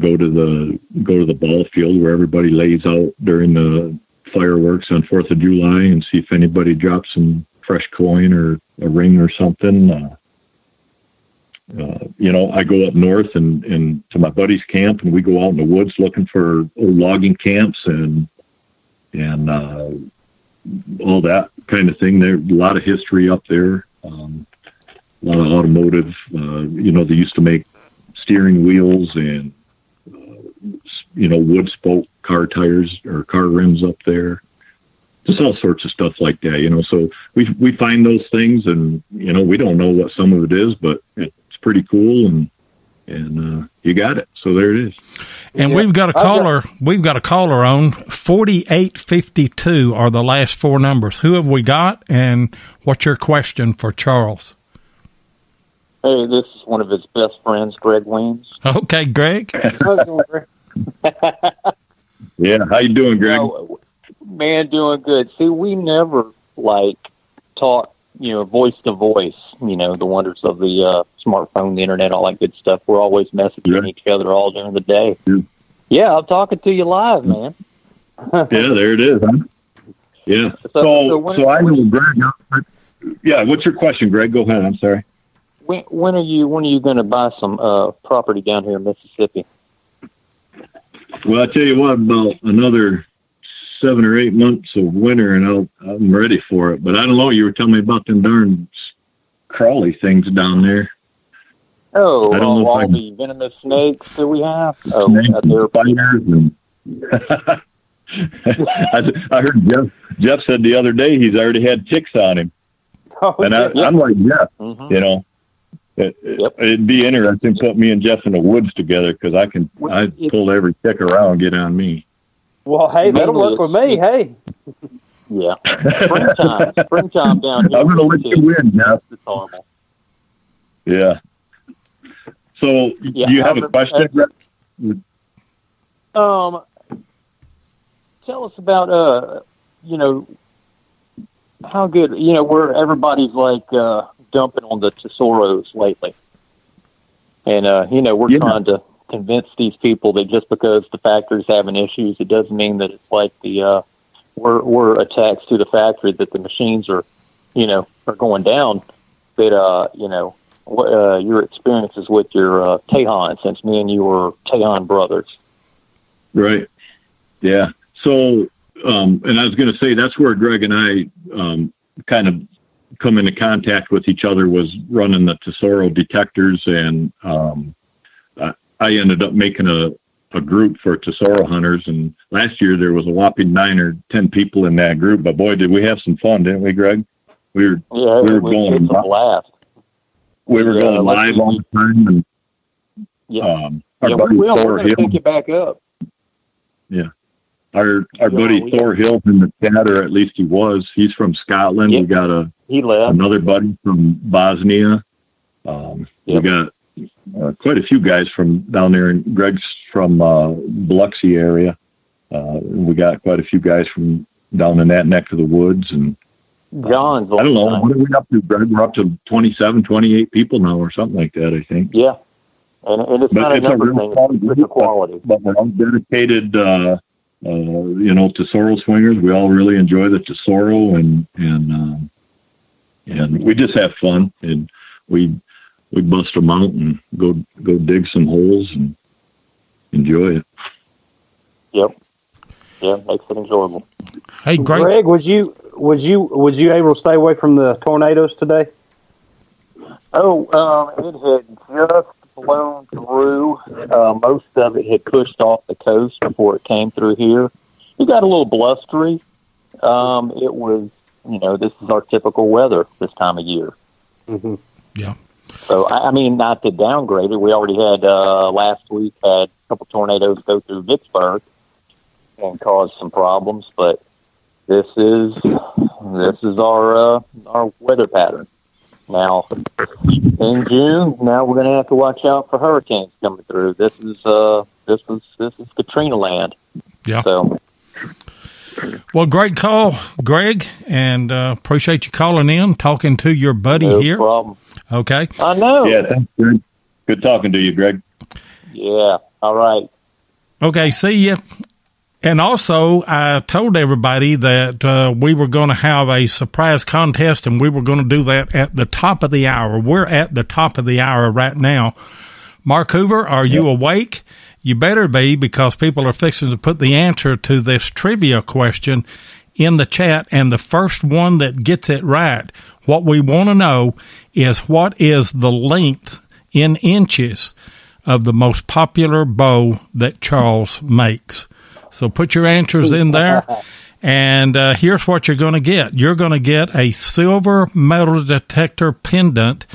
go to the go to the ball field where everybody lays out during the fireworks on Fourth of July and see if anybody drops some fresh coin or a ring or something. Uh, uh, you know, I go up north and, and to my buddy's camp, and we go out in the woods looking for old logging camps and and uh, all that kind of thing. There's a lot of history up there. Um, a lot of automotive. Uh, you know, they used to make steering wheels and you know, wood spoke car tires or car rims up there. Just all sorts of stuff like that, you know. So we we find those things, and you know, we don't know what some of it is, but it's pretty cool, and and uh, you got it. So there it is. And yeah. we've got a caller. Got, we've got a caller on forty eight fifty two are the last four numbers. Who have we got? And what's your question for Charles? Hey, this is one of his best friends, Greg Weems. Okay, Greg. *laughs* yeah, how you doing, Greg? Man, doing good. See, we never like talk, you know, voice to voice. You know, the wonders of the uh, smartphone, the internet, all that good stuff. We're always messaging each other all during the day. Yeah. yeah, I'm talking to you live, man. *laughs* yeah, there it is. Huh? Yeah. So, so, so, so I know Greg. Yeah, what's your question, Greg? Go ahead. I'm sorry. When, when are you when are you going to buy some uh, property down here in Mississippi? Well, I tell you what, about another seven or eight months of winter, and I'll, I'm ready for it. But I don't know. You were telling me about them darn crawly things down there. Oh, I don't know all the venomous snakes that we have. Oh, they're spiders. And *laughs* I, I heard Jeff. Jeff said the other day he's already had ticks on him, *laughs* oh, and I, am like, yeah, mm-hmm. you know, it, yep. It'd be interesting put me and Jeff in the woods together because I can I pull every tick around get on me. Well, hey, that'll work for me. Hey. Yeah. *laughs* Springtime. Springtime down here. I'm going to let you win, Jeff. It's horrible. Yeah. So, yeah, do you have a question? Um, tell us about uh, you know, how good you know where everybody's like uh dumping on the Tesoros lately. And, uh, you know, we're yeah. trying to convince these people that just because the factory's having issues, it doesn't mean that it's like the, uh, we're, we're attached to the factory that the machines are, you know, are going down. That, uh, you know, what, uh, your experiences with your, uh, Tejon, since me and you were Tejon brothers. Right. Yeah. So, um, and I was going to say that's where Greg and I um, kind of come into contact with each other was running the Tesoro detectors, and um, I ended up making a, a group for Tesoro hunters. And last year there was a whopping nine or ten people in that group. But boy, did we have some fun, didn't we, Greg? We were yeah, we were going live. We were going live all the time, and yeah, um, our yeah, buddy we will. Thor Hill, pick you back up. Yeah, our our buddy Thor Hill in the chat, or at least he was. He's from Scotland. Yep. We got a he left. Another buddy from Bosnia. Um, yep. We got uh, quite a few guys from down there, and Greg's from uh, Biloxi area. Uh, we got quite a few guys from down in that neck of the woods, and John's. I don't know what are we up to, Greg? We're up to 27, 28 people now, or something like that. I think. Yeah, and, and it's but not it's a number thing; it's a quality. But we're all dedicated. Uh, uh, you know, Tesoro swingers. We all really enjoy the Tesoro, and and um, and we just have fun and we we bust them out and go go dig some holes and enjoy it. Yep. yeah, makes it enjoyable. Hey, Greg. Greg, was you was you was you able to stay away from the tornadoes today? Oh, um, it had just blown through. Uh, most of it had pushed off the coast before it came through here. It got a little blustery. Um, it was, you know, this is our typical weather this time of year. Mm-hmm. Yeah. So I, I mean, not to downgrade it. We already had uh, last week had a couple tornadoes go through Vicksburg and cause some problems, but this is this is our uh, our weather pattern. Now, in June, now we're going to have to watch out for hurricanes coming through. This is uh, this was this is Katrina land. Yeah. So, Well, great call, Greg, and uh, appreciate you calling in, talking to your buddy no here. problem. Okay. I know. Yeah, thanks, Greg. Good talking to you, Greg. Yeah. All right. Okay. See you. And also, I told everybody that uh, we were going to have a surprise contest, and we were going to do that at the top of the hour. We're at the top of the hour right now. Mark Hoover, are you awake? You better be because people are fixing to put the answer to this trivia question in the chat, and the first one that gets it right, what we want to know is what is the length in inches of the most popular bow that Charles makes. So put your answers in there. And uh, here's what you're going to get you're going to get a silver metal detector pendant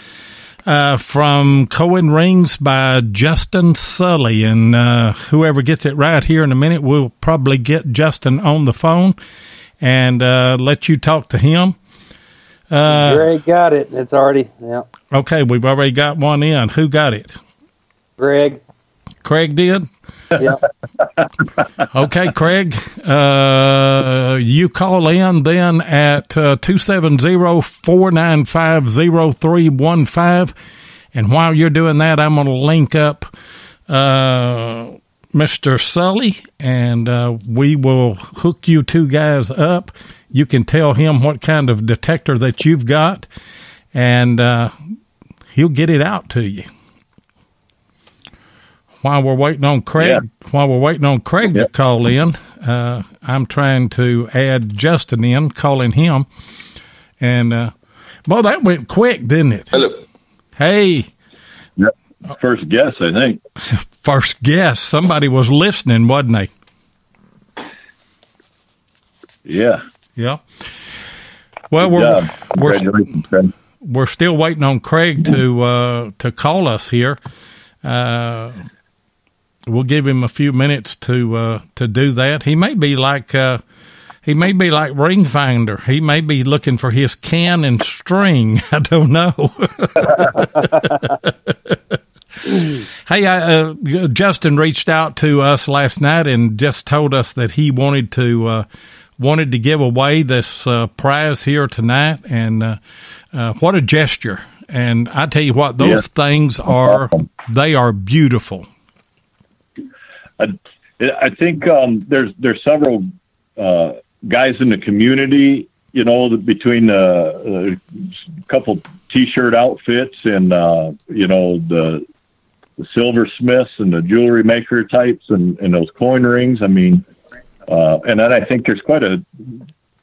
uh, from Coin Rings by Justin Sully. And uh, whoever gets it right here in a minute, we'll probably get Justin on the phone and uh, let you talk to him. Uh, Greg got it. It's already yeah. okay, we've already got one in. Who got it? Greg. Craig did? Yeah. *laughs* Okay, Craig, uh, you call in then at uh, 270-495-0315. And while you're doing that, I'm going to link up uh, Mr. Sully, and uh, we will hook you two guys up. You can tell him what kind of detector that you've got, and uh, he'll get it out to you while we're waiting on Craig, Yeah. while we're waiting on Craig to call in, uh, I'm trying to add Justin in, calling him, and uh, boy, that went quick, didn't it? Hello. Hey. First guess, I think. *laughs* first guess, somebody was listening, wasn't they? Yeah. Yeah. Well, Good we're we're we're still waiting on Craig to uh, to call us here. Uh, we'll give him a few minutes to uh, to do that. He may be like uh, he may be like ring finder. He may be looking for his can and string. *laughs* I don't know. *laughs* *clears throat* hey, I, uh, Justin reached out to us last night and just told us that he wanted to uh, wanted to give away this uh, prize here tonight, and uh, uh, what a gesture! And I tell you what, those things are they are beautiful. I, I think um, there's there's several uh, guys in the community, you know, between uh, couple T-shirt outfits and uh, you know the, the silversmiths and the jewelry maker types and, and those coin rings. I mean, uh, and then I think there's quite a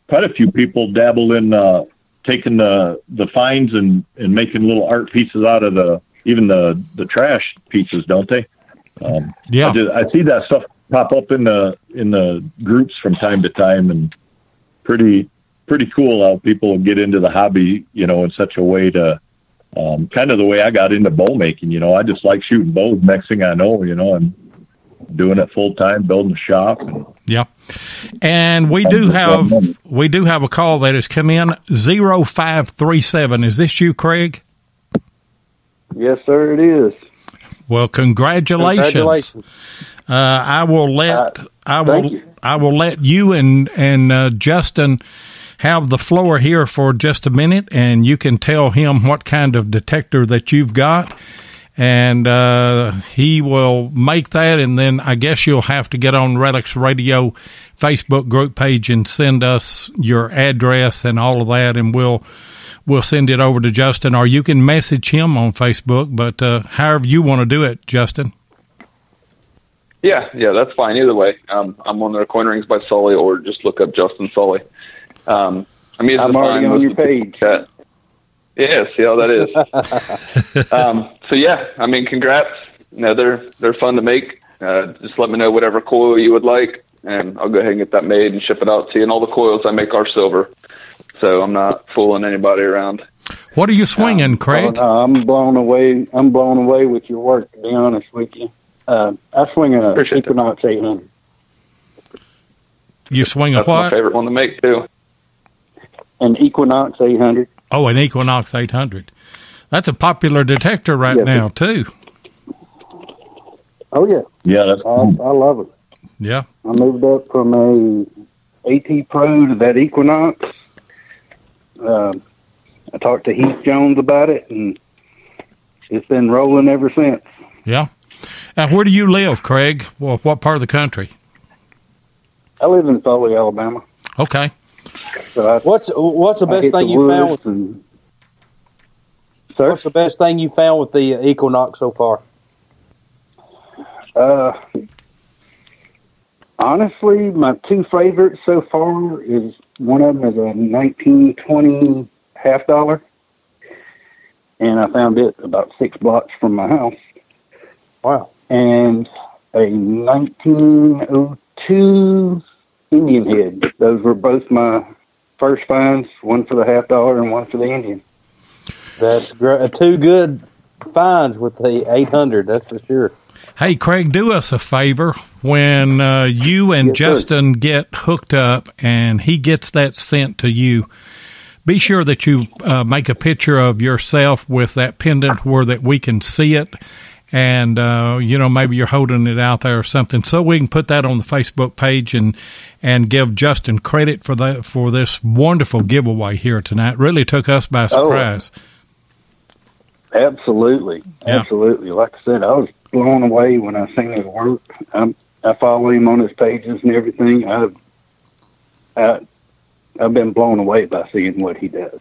quite a few people dabble in uh, taking the the finds and and making little art pieces out of the even the the trash pieces, don't they? Um, Yeah. I, just, I see that stuff pop up in the in the groups from time to time, and pretty pretty cool how people get into the hobby, you know, in such a way to um, kind of the way I got into bow making. You know, I just like shooting bows. Next thing I know, you know, I'm doing it full time, building a shop. And, Yeah. And we do have we do have a call that has come in 0537. Is this you, Craig? Yes, sir. It is. Well, congratulations. Congratulations. Uh, I will let I will. I will let you and and uh, Justin have the floor here for just a minute, and you can tell him what kind of detector that you've got, and uh, he will make that, and then I guess you'll have to get on Relics Radio Facebook group page and send us your address and all of that, and we'll we'll send it over to Justin, or you can message him on Facebook. But uh, however you want to do it, Justin. Yeah, yeah, that's fine. Either way, um, I'm on their coin rings by Sully, or just look up Justin Sully. Um, I mean, I'm already on your page. That. Yeah, see how that is. *laughs* um, so yeah, I mean, congrats. You know, they're they're fun to make. Uh, just let me know whatever coil you would like, and I'll go ahead and get that made and ship it out to you. And all the coils I make are silver, so I'm not fooling anybody around. What are you swinging, um, Craig? Oh, no, I'm blown away. I'm blown away with your work. To be honest with you, uh, I swing a Appreciate Equinox 800. You swing a That's what? My favorite one to make too. An Equinox 800. Oh, an Equinox 800. That's a popular detector right yeah, now too. Oh yeah. Yeah, that's cool. I, I love it. Yeah. I moved up from a AT Pro to that Equinox. Um, I talked to Heath Jones about it, and it's been rolling ever since. Yeah. Now, where do you live, Craig? Well, what part of the country? I live in Foley, Alabama. Okay. So I, what's what's the best thing you found? With, and, what's the best thing you found with the Equinox so far? Uh, honestly, my two favorites so far is one of them is a 1920 half dollar, and I found it about six blocks from my house. Wow! And a 1902 Indian head. Those were both my first finds. One for the half dollar and one for the Indian. That's great. Two good finds with the 800. That's for sure. Hey, Craig, do us a favor when uh, you and yes, Justin sir. get hooked up and he gets that sent to you. Be sure that you uh, make a picture of yourself with that pendant where that we can see it, and uh, you know maybe you're holding it out there or something, so we can put that on the Facebook page and and give Justin credit for that for this wonderful giveaway here tonight. Really took us by oh. surprise. Oh, absolutely, yeah. absolutely. Like I said, I was blown away when I seen his work. I'm, I follow him on his pages and everything. I've I, I've been blown away by seeing what he does.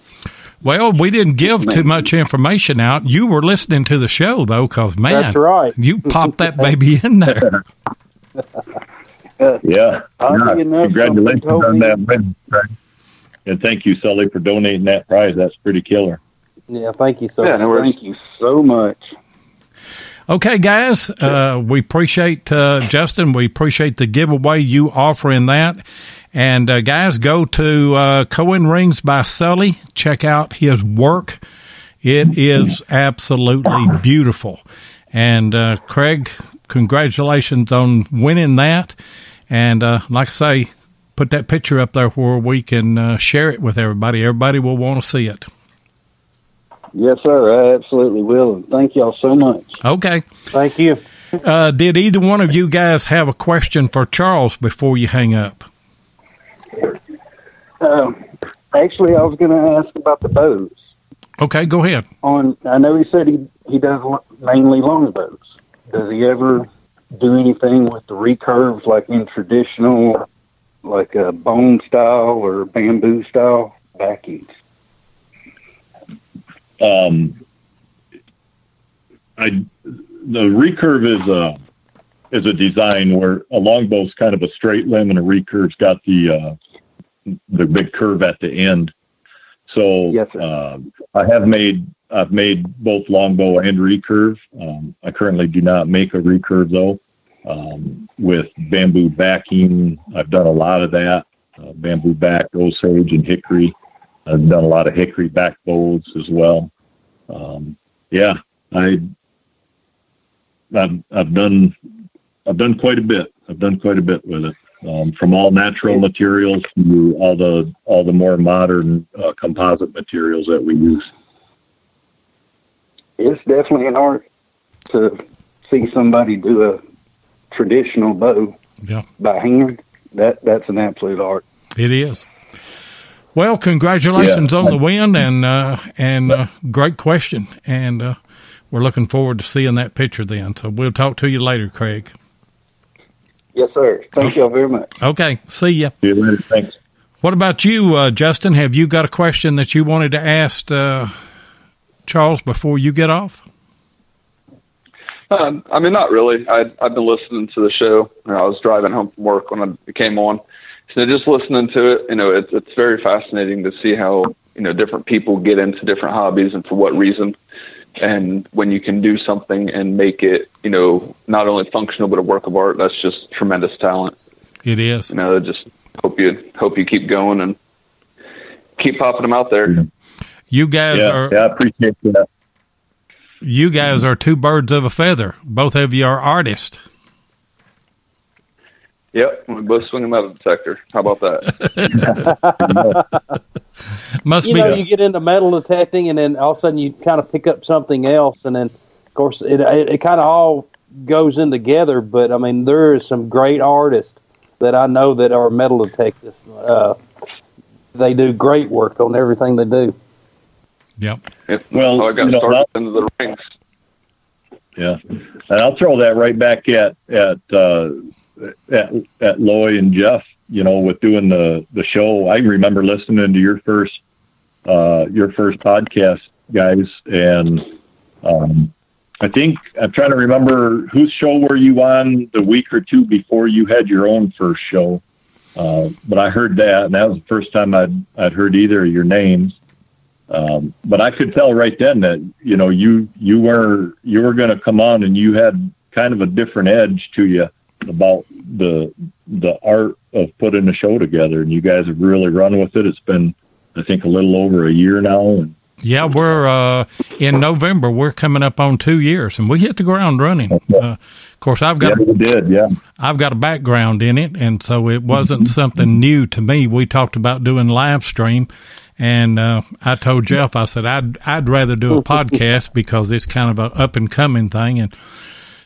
Well, we didn't give too much information out. You were listening to the show though, because man, that's right. You popped that baby *laughs* in there. uh, yeah, congratulations on that win, and thank you, Sully, for donating that prize. That's pretty killer. Yeah, thank you so. Yeah, much. thank you so much. Okay, guys, uh, we appreciate uh, Justin. We appreciate the giveaway you offering that. And uh, guys, go to uh, Coin Rings by Sully. Check out his work. It is absolutely beautiful. And uh, Craig, congratulations on winning that. And uh, like I say, put that picture up there where we can uh, share it with everybody. Everybody will want to see it. Yes, sir. I absolutely will. And thank y'all so much. Okay. Thank you. Uh, did either one of you guys have a question for Charles before you hang up? Um, actually, I was going to ask about the bows. Okay, go ahead. On, I know he said he he does mainly long bows. Does he ever do anything with the recurves, like in traditional, like a bone style or bamboo style backings? Um, I the recurve is a is a design where a longbow is kind of a straight limb and a recurve's got the uh, the big curve at the end. So yes, uh, I have made I've made both longbow and recurve. Um, I currently do not make a recurve though. Um, with bamboo backing, I've done a lot of that. Uh, bamboo back, osage, and hickory. I've done a lot of hickory back bows as well. Um, yeah, I I've, I've done I've done quite a bit. I've done quite a bit with it um, from all natural materials to all the all the more modern uh, composite materials that we use. It's definitely an art to see somebody do a traditional bow yeah. by hand. That that's an absolute art. It is. Well, congratulations yeah. on the win and uh, and uh, great question, and uh, we're looking forward to seeing that picture then. So we'll talk to you later, Craig. Yes, sir. Thank okay. you all very much. Okay. See you. See you later. Thanks. What about you, uh, Justin? Have you got a question that you wanted to ask uh, Charles before you get off? Um, I mean, not really. I, I've been listening to the show. You know, I was driving home from work when it came on. So just listening to it, you know, it, it's very fascinating to see how you know different people get into different hobbies and for what reason. And when you can do something and make it, you know, not only functional but a work of art, that's just tremendous talent. It is. You know, just hope you hope you keep going and keep popping them out there. You guys yeah, are. Yeah, I appreciate that. You guys are two birds of a feather. Both of you are artists. Yep, we both swing them out of the sector How about that? *laughs* *laughs* Must you be. know, you get into metal detecting, and then all of a sudden you kind of pick up something else, and then of course it it, it kind of all goes in together. But I mean, there are some great artists that I know that are metal detectives. Uh, they do great work on everything they do. Yep. Yep. Well, So I got you know, started into the rings. Yeah, and I'll throw that right back at at uh, at, at Loy and Jeff. You know, with doing the the show, I remember listening to your first uh, your first podcast, guys, and um, I think I'm trying to remember whose show were you on the week or two before you had your own first show. Uh, but I heard that, and that was the first time I'd I'd heard either of your names. Um, but I could tell right then that you know you you were you were going to come on and you had kind of a different edge to you about the the art of putting a show together, and you guys have really run with it. It's been I think a little over a year now, and Yeah, we're uh, in November. We're coming up on two years, and we hit the ground running. Uh, of course, I've got yeah, we did, yeah. I've got a background in it, and so it wasn't something new to me. We talked about doing live stream, and uh, I told Jeff, I said I'd I'd rather do a *laughs* podcast because it's kind of a up and coming thing, and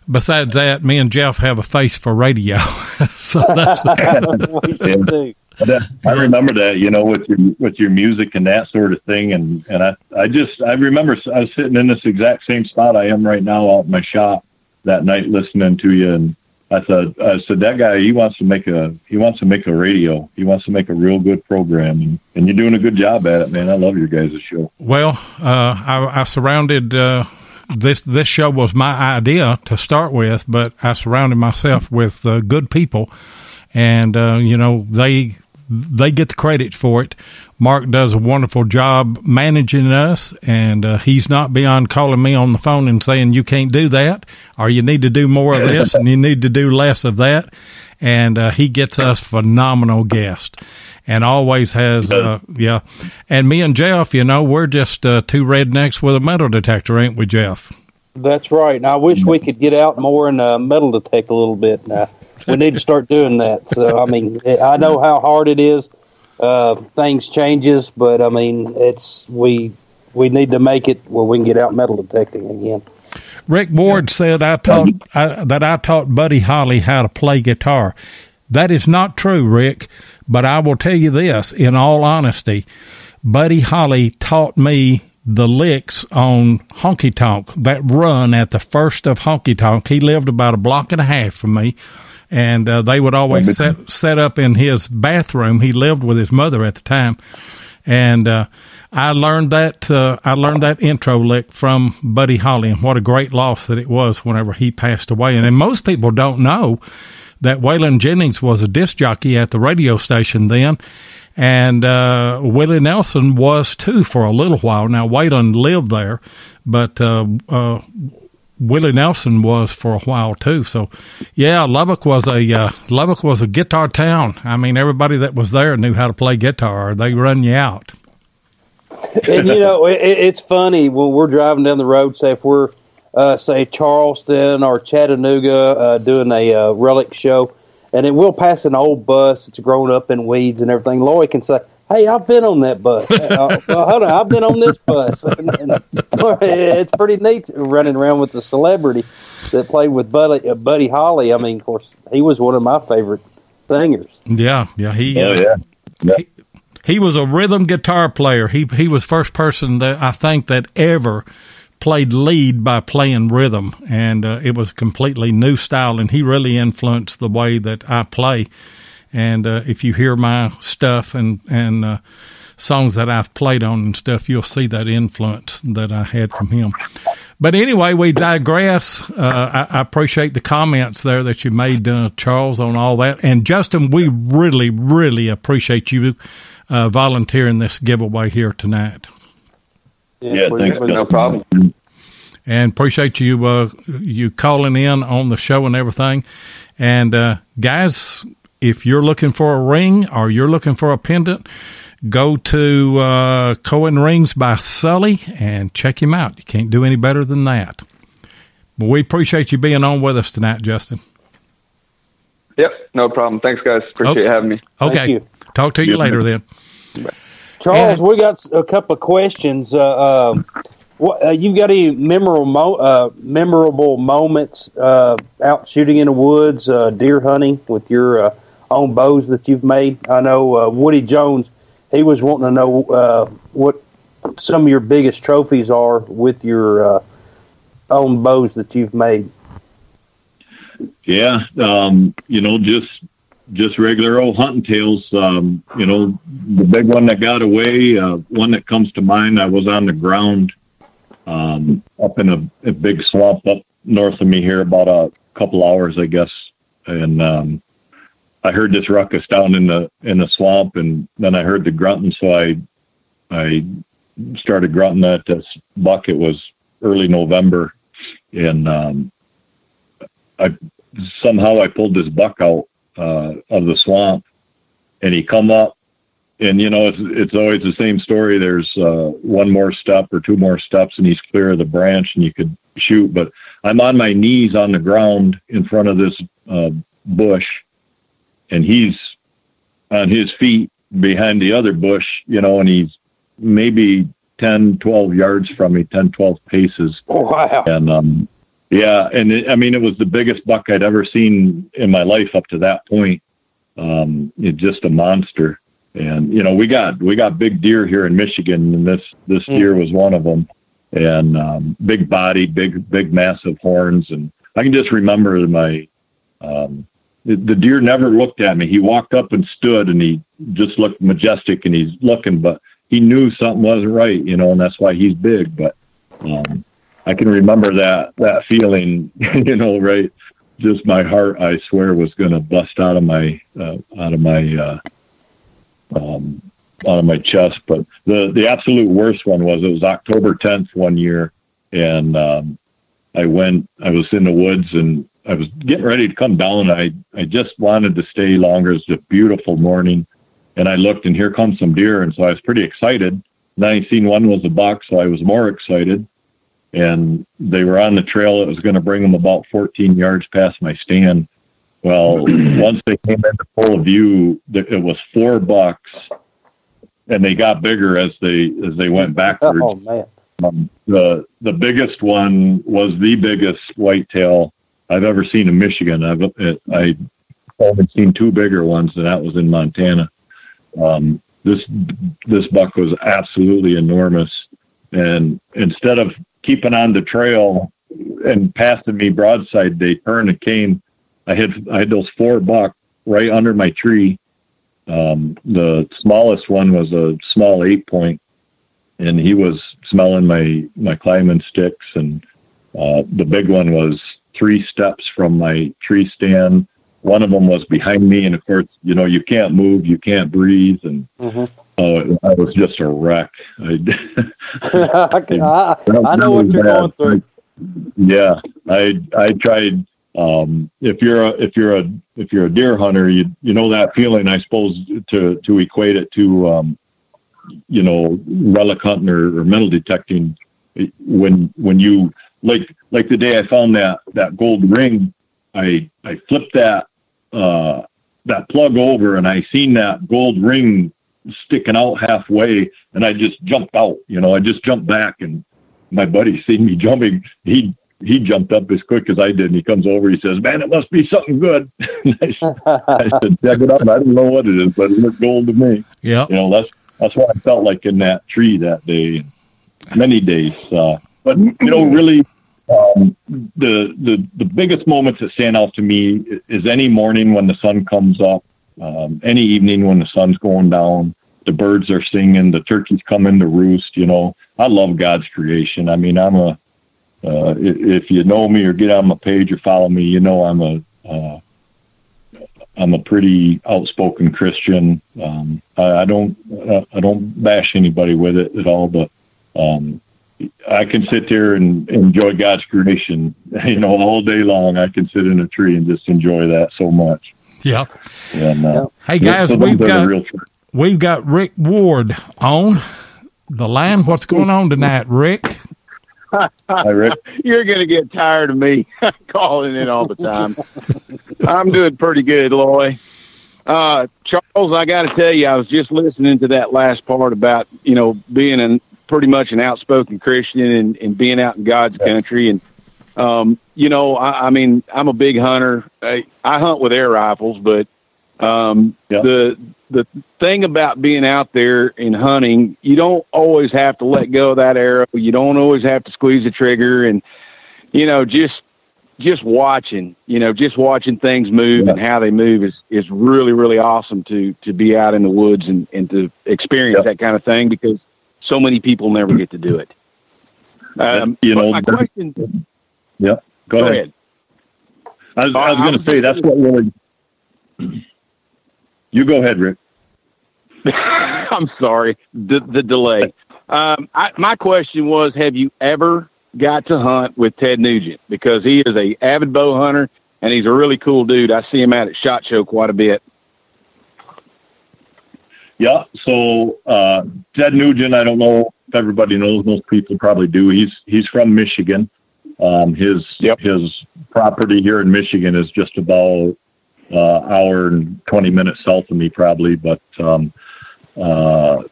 besides that, me and Jeff have a face for radio, *laughs* so that's *laughs* we should do. But that- I remember that, you know, with your with your music and that sort of thing, and and I I just I remember I was sitting in this exact same spot I am right now out in my shop that night listening to you, and I thought I said that guy he wants to make a he wants to make a radio, he wants to make a real good program, and, and you're doing a good job at it, man. I love your guys' show. Well, uh, I, I surrounded uh, this. This show was my idea to start with, but I surrounded myself with uh, good people, and uh, you know they they get the credit for it. Mark does a wonderful job managing us, and uh, he's not beyond calling me on the phone and saying you can't do that, or you need to do more of this, and you need to do less of that. And uh, he gets us phenomenal guests and always has uh, yeah and me and jeff you know we're just uh, two rednecks with a metal detector ain't we jeff That's right. And I wish we could get out more and uh, metal detect a little bit. Now we need to start doing that. So I mean, I know how hard it is. Uh, things changes, but I mean, it's we we need to make it where we can get out metal detecting again. rick ward said i taught I, that i taught buddy holly how to play guitar that is not true rick but i will tell you this in all honesty buddy holly taught me the licks on honky tonk that run at the first of honky tonk he lived about a block and a half from me and uh, they would always set set up in his bathroom. He lived with his mother at the time, and uh, I learned that uh, I learned that intro lick from Buddy Holly, and what a great loss that it was whenever he passed away. And then most people don't know that Waylon Jennings was a disc jockey at the radio station then. And uh, Willie Nelson was too for a little while. Now Waylon lived there, but uh, uh, Willie Nelson was for a while too. So, yeah, Lubbock was a uh, Lubbock was a guitar town. I mean, everybody that was there knew how to play guitar. They run you out. and you know, it, it's funny when we're driving down the road. Say if we're uh, say Charleston or Chattanooga uh, doing a uh, relic show, and then we'll pass an old bus that's grown up in weeds and everything. Lloyd can say, "Hey, I've been on that bus. *laughs* uh, well, hold on, I've been on this bus." *laughs* And, and *laughs* it's pretty neat running around with the celebrity that played with Buddy, uh, Buddy Holly. I mean, of course, he was one of my favorite singers. Yeah, yeah, he. Oh yeah, yeah. He, he was a rhythm guitar player. He he was first person that I think that ever played lead by playing rhythm, and uh, it was a completely new style. And he really influenced the way that I play. And uh, if you hear my stuff and and uh, songs that I've played on and stuff, you'll see that influence that I had from him. But anyway, we digress. Uh, I, I, appreciate the comments there that you made, uh, Charles, on all that. And Justin, we really, really appreciate you uh, volunteering this giveaway here tonight. Yeah, thanks. No problem. And appreciate you uh, you calling in on the show and everything. And uh, guys, if you're looking for a ring or you're looking for a pendant, go to uh, Coin Rings by Sully and check him out. You can't do any better than that. But we appreciate you being on with us tonight, Justin. Yep, no problem. Thanks, guys. Appreciate okay. having me. Okay. Talk to you yep. later then. Charles, and, we got a couple of questions. Uh, um, what, uh, you've got any memorable mo- uh, memorable moments uh, out shooting in the woods, uh, deer hunting with your uh, own bows that you've made? I know Woody Jones he was wanting to know uh, what some of your biggest trophies are with your uh, own bows that you've made. Yeah, um, you know, just just regular old hunting tales. Um, you know, the big one that got away, uh, one that comes to mind. I was on the ground um, up in a, a big swamp up north of me here, about a couple hours, I guess, and um, I heard this ruckus down in the in the swamp, and then I heard the grunting. So I I started grunting at this buck. It was early November, and um, I somehow I pulled this buck out uh, of the swamp, and he come up, and you know it's it's always the same story. There's uh, one more step or two more steps, and he's clear of the branch, and you could shoot. But I'm on my knees on the ground in front of this uh, bush and he's on his feet behind the other bush, you know, and he's maybe 10, 12 yards from me, 10, 12 paces. Oh, wow. And, um, yeah. And it, I mean, it was the biggest buck I'd ever seen in my life up to that point. Um, it's just a monster. And, you know, we got, we got big deer here in Michigan and this, this mm. deer was one of them and, um, big body, big, big, massive horns. And I can just remember my, um, the deer never looked at me. He walked up and stood and he just looked majestic and he's looking, but he knew something wasn't right, you know, and that's why he's big. But um, I can remember that that feeling, *laughs* you know, right? Just my heart, I swear, was going to bust out of my uh, out of my uh, um, out of my chest. But the the absolute worst one was it was October 10th one year, and um, I went. I was in the woods and I was getting ready to come down. I I just wanted to stay longer. It's a beautiful morning, and I looked, and here comes some deer, and so I was pretty excited. Then I seen one was a buck, so I was more excited. And they were on the trail that was going to bring them about 14 yards past my stand. Well, *clears throat* once they came into full view, it was four bucks, and they got bigger as they as they went backwards. Oh man! Um, the the biggest one was the biggest whitetail I've ever seen in Michigan. I've I only seen two bigger ones, and that was in Montana. Um, this this buck was absolutely enormous, and instead of keeping on the trail and passing me broadside, they turned and came. I had I had those four buck right under my tree. Um, the smallest one was a small eight point, and he was smelling my my climbing sticks, and uh, the big one was three steps from my tree stand. One of them was behind me, and of course, you know, you can't move, you can't breathe, and mm-hmm. Uh, I was just a wreck. I, *laughs* I, I know what you're going through. Yeah, I I tried. Um, if you're a if you're a if you're a deer hunter, you you know that feeling. I suppose to to equate it to um, you know relic hunting or, or metal detecting when when you like like the day I found that that gold ring, I I flipped that uh, that plug over and I seen that gold ring sticking out halfway, and I just jumped out. You know, I just jumped back, and my buddy seen me jumping. He he jumped up as quick as I did, and he comes over. He says, "Man, it must be something good." *laughs* I, I, *laughs* said, "Check it out." I don't know what it is, but it looked gold to me. Yeah, you know that's that's what I felt like in that tree that day, many days. Uh, but you know, really, um, the the the biggest moments that stand out to me is any morning when the sun comes up, um, any evening when the sun's going down. the birds are singing, the turkeys come in to roost. You know, I love God's creation. I mean, I'm a uh, if you know me or get on my page or follow me, you know I'm a uh, I'm a pretty outspoken Christian. Um, I, I don't I don't bash anybody with it at all, but um, I can sit there and enjoy God's creation, *laughs* you know, all day long. I can sit in a tree and just enjoy that so much. Yeah. And, uh, hey guys, so we've got we've got Rick Ward on the line. What's going on tonight, Rick? Hi, Rick. *laughs* You're going to get tired of me *laughs* calling in all the time. I'm doing pretty good, Loy. Uh, Charles, I got to tell you, I was just listening to that last part about you know being an pretty much an outspoken Christian and, and being out in God's yeah. country. And, um, you know, I, I mean, I'm a big hunter. I, I hunt with air rifles, but um, yeah. the the thing about being out there and hunting, you don't always have to let go of that arrow. You don't always have to squeeze the trigger, and you know, just just watching, you know, just watching things move yeah. and how they move is is really really awesome to to be out in the woods and and to experience yeah. that kind of thing because so many people never get to do it. Um, you know, my question. Yeah, go, go ahead. ahead. I was, I was going to say that's what really. You go ahead, Rick. *laughs* I'm sorry, the the delay. Um, I, my question was: Have you ever got to hunt with Ted Nugent? Because he is a avid bow hunter and he's a really cool dude. I see him out at Shot Show quite a bit. Yeah. So uh, Ted Nugent, I don't know if everybody knows. Most people probably do. He's he's from Michigan. Um, his yep. his property here in Michigan is just about uh, hour and twenty minutes south of me, probably. But um, uh,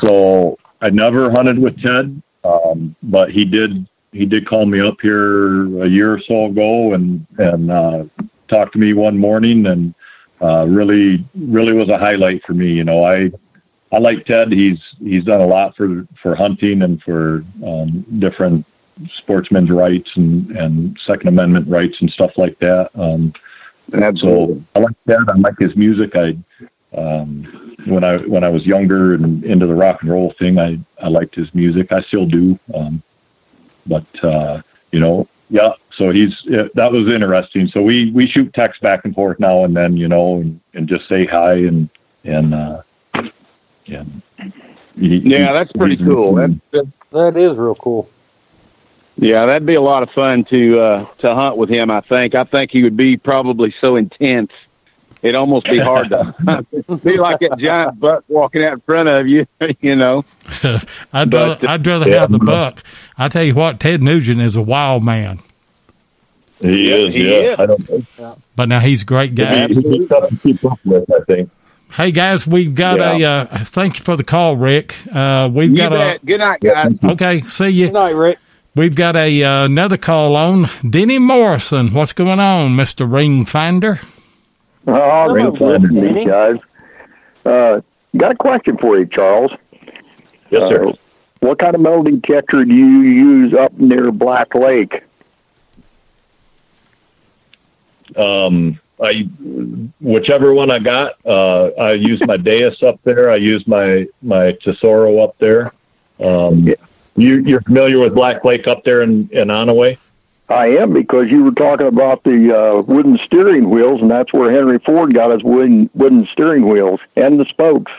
so I never hunted with Ted, um, but he did he did call me up here a year or so ago and and uh, talked to me one morning and uh, really really was a highlight for me. You know, I I like Ted. He's he's done a lot for for hunting and for um, different sportsmen's rights and and Second Amendment rights and stuff like that. Um, and so I like that. I like his music. I um, when I when I was younger and into the rock and roll thing, I I liked his music. I still do. Um, but uh, you know, yeah, so he's that was interesting. So we we shoot text back and forth now and then, you know, and, and just say hi and and uh, yeah. He, yeah, that's pretty cool. That, that is real cool. Yeah, that'd be a lot of fun to uh, to hunt with him. I think. I think he would be probably so intense. It'd almost be hard to *laughs* be like that giant buck walking out in front of you. *laughs* You know. *laughs* I'd but, rather, I'd rather yeah. have the buck. I tell you what, Ted Nugent is a wild man. He yeah, is. He yeah. Is. I don't But now he's a great guy. He's tough to keep up with, I think. Hey guys, we've got yeah. a. Uh, thank you for the call, Rick. Uh, we've you got bet. a. Good night, guys. Okay, see you. Good night, Rick. We've got a uh, another call on Denny Morrison. What's going on, Mister Ring Finder? Oh, ring finder, guys. Uh, got a question for you, Charles. Yes, sir. Uh, what kind of metal detector do you use up near Black Lake? Um, I whichever one I got. Uh, I use my *laughs* Deus up there. I use my my Tesoro up there. Um, yeah. You you're familiar with Black Lake up there in in Onaway? I am because you were talking about the uh, wooden steering wheels, and that's where Henry Ford got his wooden wooden steering wheels and the spokes.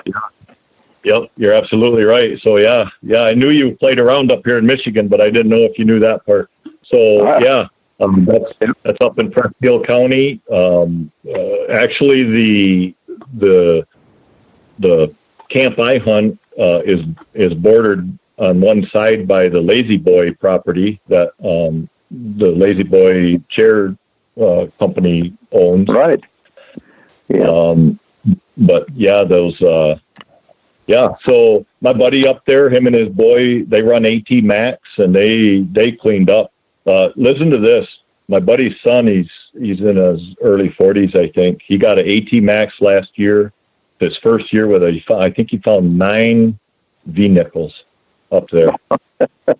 Yep, you're absolutely right. So yeah, yeah, I knew you played around up here in Michigan, but I didn't know if you knew that part. So uh, yeah, um, that's that's up in Presque County. Um, uh, actually, the the the camp I hunt uh, is is bordered on one side by the La-Z-Boy property that um, the La-Z-Boy chair uh, company owns. Right. Yeah. Um, but yeah, those uh, yeah, so my buddy up there, him and his boy, they run AT Max, and they they cleaned up. Uh, listen to this. My buddy's son, he's he's in his early forties, I think. He got an AT Max last year. His first year with a, I think he found nine V nickels up there. *laughs*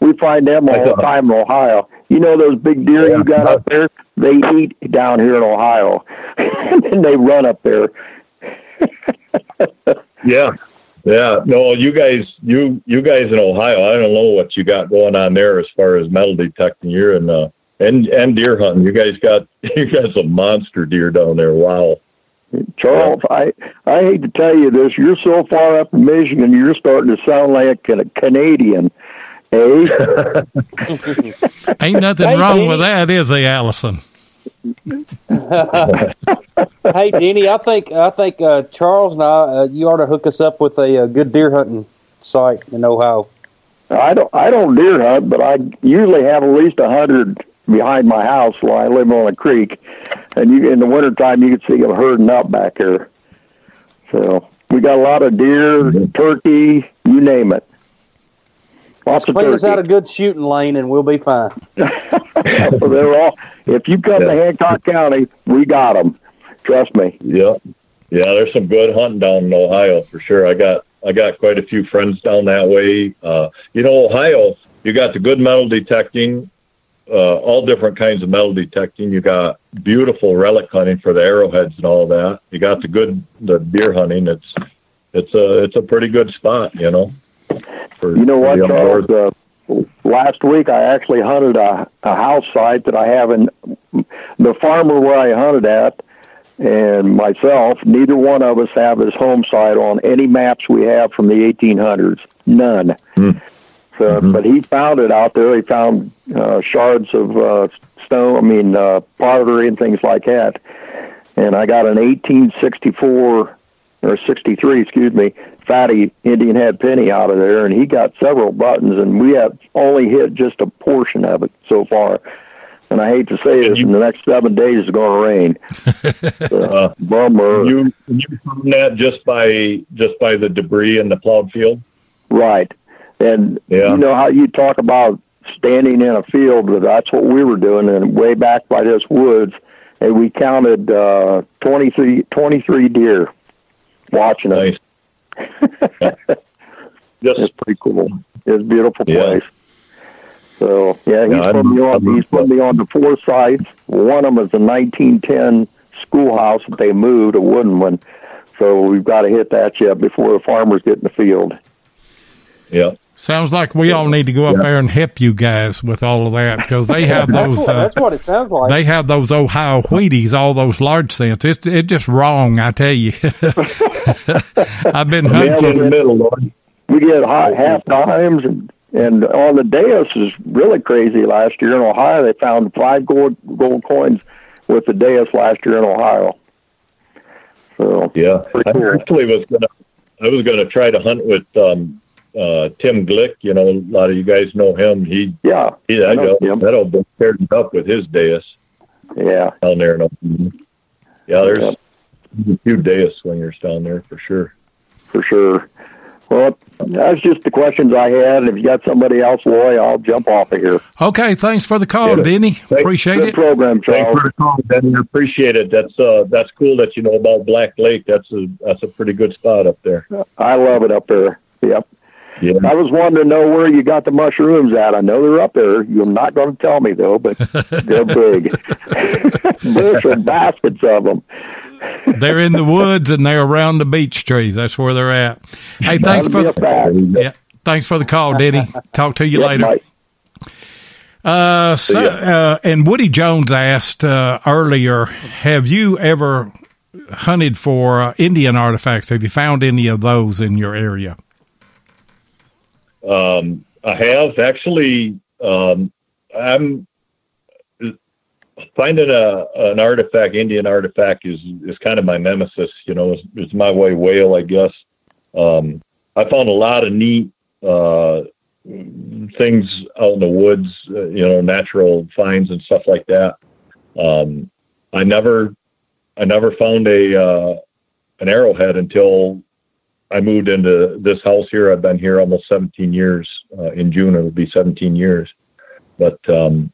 we find them all the time in Ohio. You know those big deer yeah. you got up there? They eat down here in Ohio, *laughs* and then they run up there. *laughs* yeah, Yeah, no, you guys, you you guys in Ohio, I don't know what you got going on there as far as metal detecting. You're in uh, and and deer hunting. You guys got you got some monster deer down there. Wow. Charles, I I hate to tell you this, you're so far up in Michigan, you're starting to sound like a Canadian. Eh? Ain't nothing hey, wrong Denny. with that, is there, Allison? *laughs* hey, Denny, I think I think uh, Charles and I, uh, you ought to hook us up with a, a good deer hunting site in Ohio. I don't I don't deer hunt, but I usually have at least a hundred behind my house while I live on a creek, and you in the wintertime you can see them herding up back there. So we got a lot of deer, turkey, you name it. Lots Just clean us out a good shooting lane, and we'll be fine. *laughs* so they're all. If you come yeah. to Hancock County, we got them. Trust me. Yeah, yeah. There's some good hunting down in Ohio for sure. I got I got quite a few friends down that way. Uh, you know, Ohio, you got the good metal detecting, uh, all different kinds of metal detecting. You got beautiful relic hunting for the arrowheads and all that. You got the good the deer hunting. It's it's a it's a pretty good spot, you know. For, you know what, Charles? Uh, last week I actually hunted a, a house site that I have in the farmer where I hunted at and myself, neither one of us have his home site on any maps we have from the 1800s. None. Mm. So, mm-hmm. but he found it out there. He found uh, shards of uh, stone. I mean, uh, pottery and things like that. And I got an 1864 or 63, excuse me, fatty Indian head penny out of there, and he got several buttons, and we have only hit just a portion of it so far. And I hate to say this, in the next seven days it's going to rain. *laughs* uh, bummer. You you found that just by just by the debris in the plowed field, right? And yeah. you know how you talk about standing in a field, but that's what we were doing. And way back by this woods, and we counted uh, 23, 23 deer watching nice. us. *laughs* Just it's pretty cool. It's a beautiful yeah. place. So yeah, he's yeah, put me on. He's put me on the four sites. One of them is a 1910 schoolhouse that they moved, a wooden one. So we've got to hit that yet before the farmers get in the field. Yeah. Sounds like we all need to go up yeah. there and help you guys with all of that because they have those. that's, what, uh, that's what it sounds like. They have those Ohio Wheaties, all those large cents. It's it's just wrong, I tell you. *laughs* I've been *laughs* hunting. Yeah, the middle, Lord. We get hot half dimes and and on the Deus is really crazy. Last year in Ohio, they found five gold gold coins with the Deus last year in Ohio. So yeah. I actually was gonna I was gonna try to hunt with um, uh, Tim Glick. You know, a lot of you guys know him. He yeah, he, I know him. that'll be paired up with his Deus. Yeah, down there. In, yeah, there's yeah. a few Deus swingers down there for sure. For sure. Well, that's just the questions I had. If you got somebody else, Loy, I'll jump off of here. Okay, thanks for the call, yeah. Denny. Appreciate Good it. Program, Charles. Thanks for the call, Denny. Appreciate it. That's uh, that's cool that you know about Black Lake. That's a that's a pretty good spot up there. I love it up there. Yep. Yeah. I was wanting to know where you got the mushrooms at. I know they're up there. You're not going to tell me though, but *laughs* they're big. *laughs* Bush and baskets of them. they're in the woods and they're around the beech trees. That's where they're at. Hey, thanks for the yeah, thanks for the call, Diddy. Talk to you later. Uh, so, uh, and Woody Jones asked uh, earlier, have you ever hunted for uh, Indian artifacts? Have you found any of those in your area? Um, I have actually. Um, I'm finding a an artifact, Indian artifact, is is kind of my nemesis. You know, it's, it's my way whale, I guess. Um, I found a lot of neat uh, things out in the woods. Uh, you know, natural finds and stuff like that. Um, I never, I never found a uh, an arrowhead until I moved into this house here. I've been here almost 17 years. Uh, in June, it will be 17 years. But um,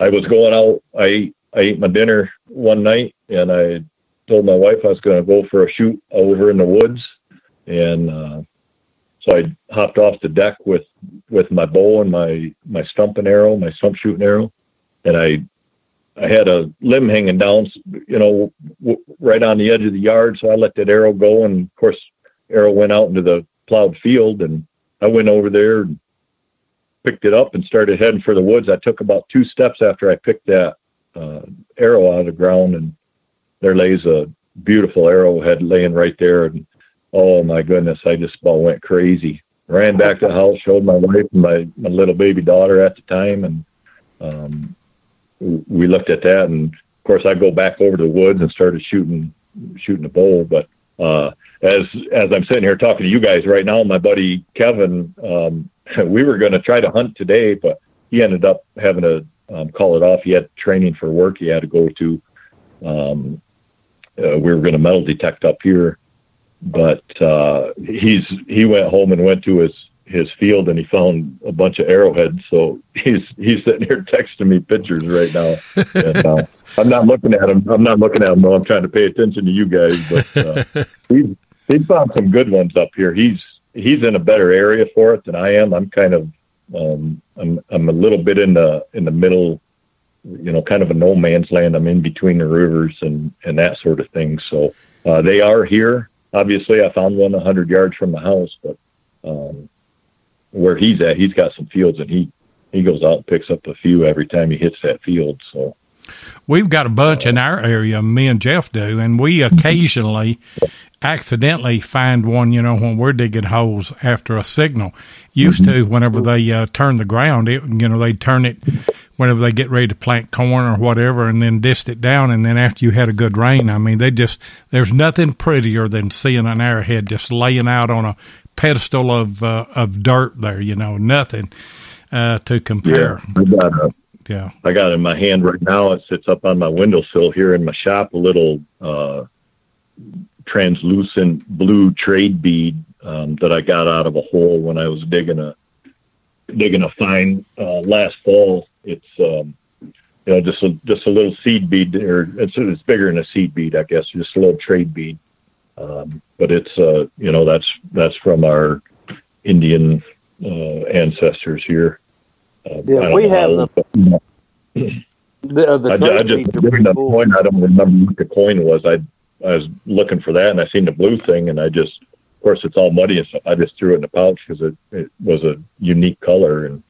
I was going out. I I ate my dinner one night, and I told my wife I was going to go for a shoot over in the woods, and uh, so I hopped off the deck with with my bow and my my stumping arrow, my stump shooting arrow, and I I had a limb hanging down, you know, w- right on the edge of the yard. So I let that arrow go, and of course, arrow went out into the plowed field, and I went over there and picked it up and started heading for the woods. I took about two steps after I picked that uh, arrow out of the ground, and there lays a beautiful arrowhead laying right there. And oh my goodness, I just about went crazy. Ran back to the house, showed my wife and my, my little baby daughter at the time, and um, we looked at that. And of course, I go back over to the woods and started shooting shooting a bow. But uh, as as I'm sitting here talking to you guys right now, my buddy Kevin, um, *laughs* we were going to try to hunt today, but he ended up having to um, call it off. He had training for work he had to go to. Um, uh, we were going to metal detect up here, but uh, he's he went home and went to his his field and he found a bunch of arrowheads. So *laughs* he's he's sitting here texting me pictures right now. And, uh, *laughs* I'm not looking at him. I'm not looking at him. though. I'm trying to pay attention to you guys. But uh, *laughs* he's he's found some good ones up here. He's he's in a better area for it than I am. I'm kind of um, I'm I'm a little bit in the in the middle, you know, kind of a no man's land. I'm in between the rivers and and that sort of thing. So uh, they are here. Obviously, I found one 100 yards from the house, but um, where he's at, he's got some fields, and he he goes out and picks up a few every time he hits that field. So we've got a bunch in our area. Me and Jeff do, and we occasionally accidentally find one. You know, when we're digging holes after a signal. Used to, whenever they uh, turn the ground, it, you know, they turn it whenever they get ready to plant corn or whatever, and then dist it down. And then after you had a good rain, I mean, they just there's nothing prettier than seeing an arrowhead just laying out on a pedestal of uh, of dirt there. You know, nothing uh, to compare. Yeah, I got a, yeah, I got it in my hand right now. It sits up on my windowsill here in my shop. A little uh, translucent blue trade bead um, that I got out of a hole when I was digging a digging a fine uh, last fall. It's um, you know just a just a little seed bead, or it's it's bigger than a seed bead, I guess. Just a little trade bead. Um, but it's uh, you know that's that's from our Indian uh, ancestors here. Uh, yeah, we have the. the, uh, the I, I just during the cool. point, I don't remember what the coin was. I I was looking for that, and I seen the blue thing, and I just, of course, it's all muddy and stuff. I just threw it in the pouch because it, it was a unique color, and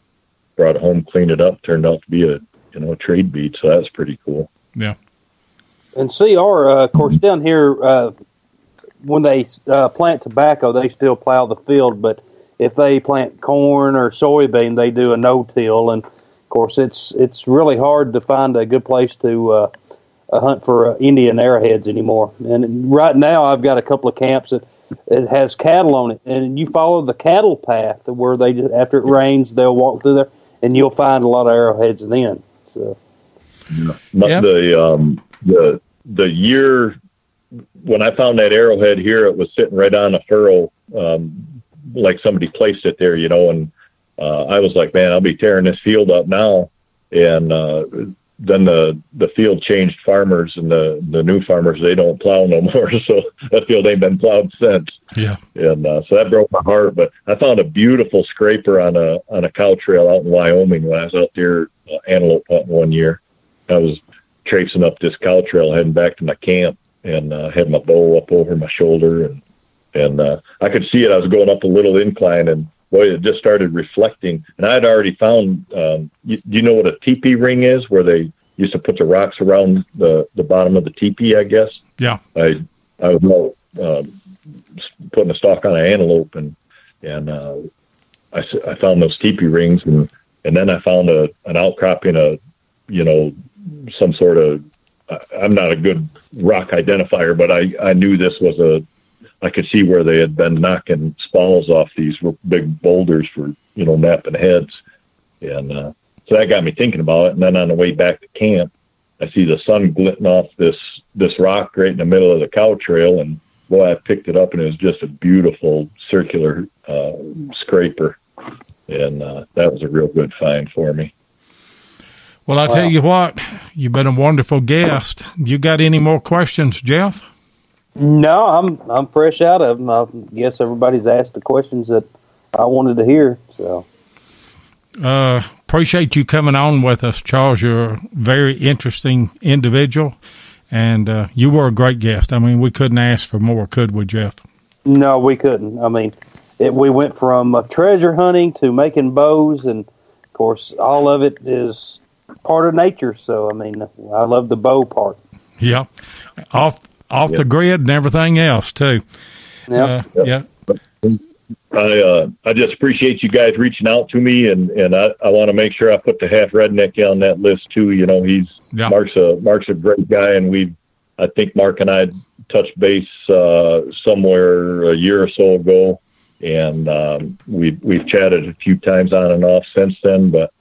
brought home, cleaned it up, turned out to be a you know a trade bead. So that's pretty cool. Yeah. And CR, uh, of course, down here, uh, when they uh, plant tobacco, they still plow the field, but if they plant corn or soybean, they do a no-till. And of course, it's it's really hard to find a good place to uh, hunt for uh, Indian arrowheads anymore. And right now, I've got a couple of camps that it has cattle on it, and you follow the cattle path where they just after it rains, they'll walk through there, and you'll find a lot of arrowheads then. So, yeah. Yep. the um, the the year when I found that arrowhead here, it was sitting right on a furrow, um, like somebody placed it there, you know. And uh, I was like, man, I'll be tearing this field up now. And uh, then the the field changed farmers, and the the new farmers they don't plow no more, *laughs* so that field ain't been plowed since. Yeah, and uh, so that broke my heart. But I found a beautiful scraper on a on a cow trail out in Wyoming when I was out there uh, antelope hunting one year. I was tracing up this cow trail heading back to my camp and uh, had my bow up over my shoulder and and uh, I could see it. I was going up a little incline and boy, it just started reflecting. And I had already found. Um, you, do you know what a teepee ring is? Where they used to put the rocks around the the bottom of the teepee, I guess. Yeah. I I was uh, putting a stalk on an antelope and and uh, I I found those teepee rings and and then I found a an outcropping of you know some sort of I'm not a good rock identifier, but I, I knew this was a, I could see where they had been knocking spalls off these big boulders for, you know, knapping heads. And uh, so that got me thinking about it. And then on the way back to camp, I see the sun glinting off this, this rock right in the middle of the cow trail. And boy, I picked it up and it was just a beautiful circular uh, scraper. And uh, that was a real good find for me. Well, I tell you what, you've been a wonderful guest. You got any more questions, Jeff? No, I'm I'm fresh out of them. I guess everybody's asked the questions that I wanted to hear. So, uh, appreciate you coming on with us, Charles. You're a very interesting individual, and uh, you were a great guest. I mean, we couldn't ask for more, could we, Jeff? No, we couldn't. I mean, it, we went from uh, treasure hunting to making bows, and of course, all of it is part of nature. So, I mean, I love the bow part. Yeah, off off yep. the grid and everything else too. Yeah, uh, yeah. I uh, I just appreciate you guys reaching out to me, and and I, I want to make sure I put the half redneck on that list too. You know, he's yeah. Mark's a Mark's a great guy, and we I think Mark and I touched base uh, somewhere a year or so ago, and um, we we've chatted a few times on and off since then. But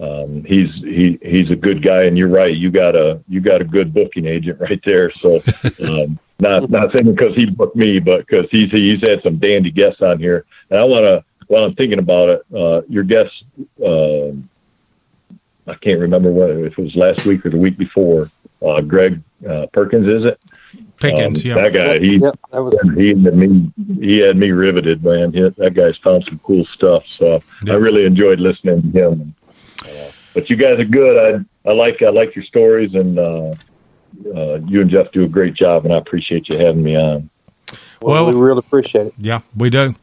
um, he's he he's a good guy, and you're right. You got a you got a good booking agent *laughs* right there. So um, not not saying because he booked me, but because he's he's had some dandy guests on here, and I want to while I'm thinking about it, uh, your guests. Uh, I can't remember what if it was last week or the week before. Uh, Greg uh, Perkins, is it? Pickens, um, yeah. That guy, he yep, that was, he had me he had me riveted, man. He, that guy's found some cool stuff. So I really enjoyed listening to him. But you guys are good. I I like I like your stories, and uh, uh, you and Jeff do a great job, and I appreciate you having me on. Well, well we really appreciate it. Yeah, we do.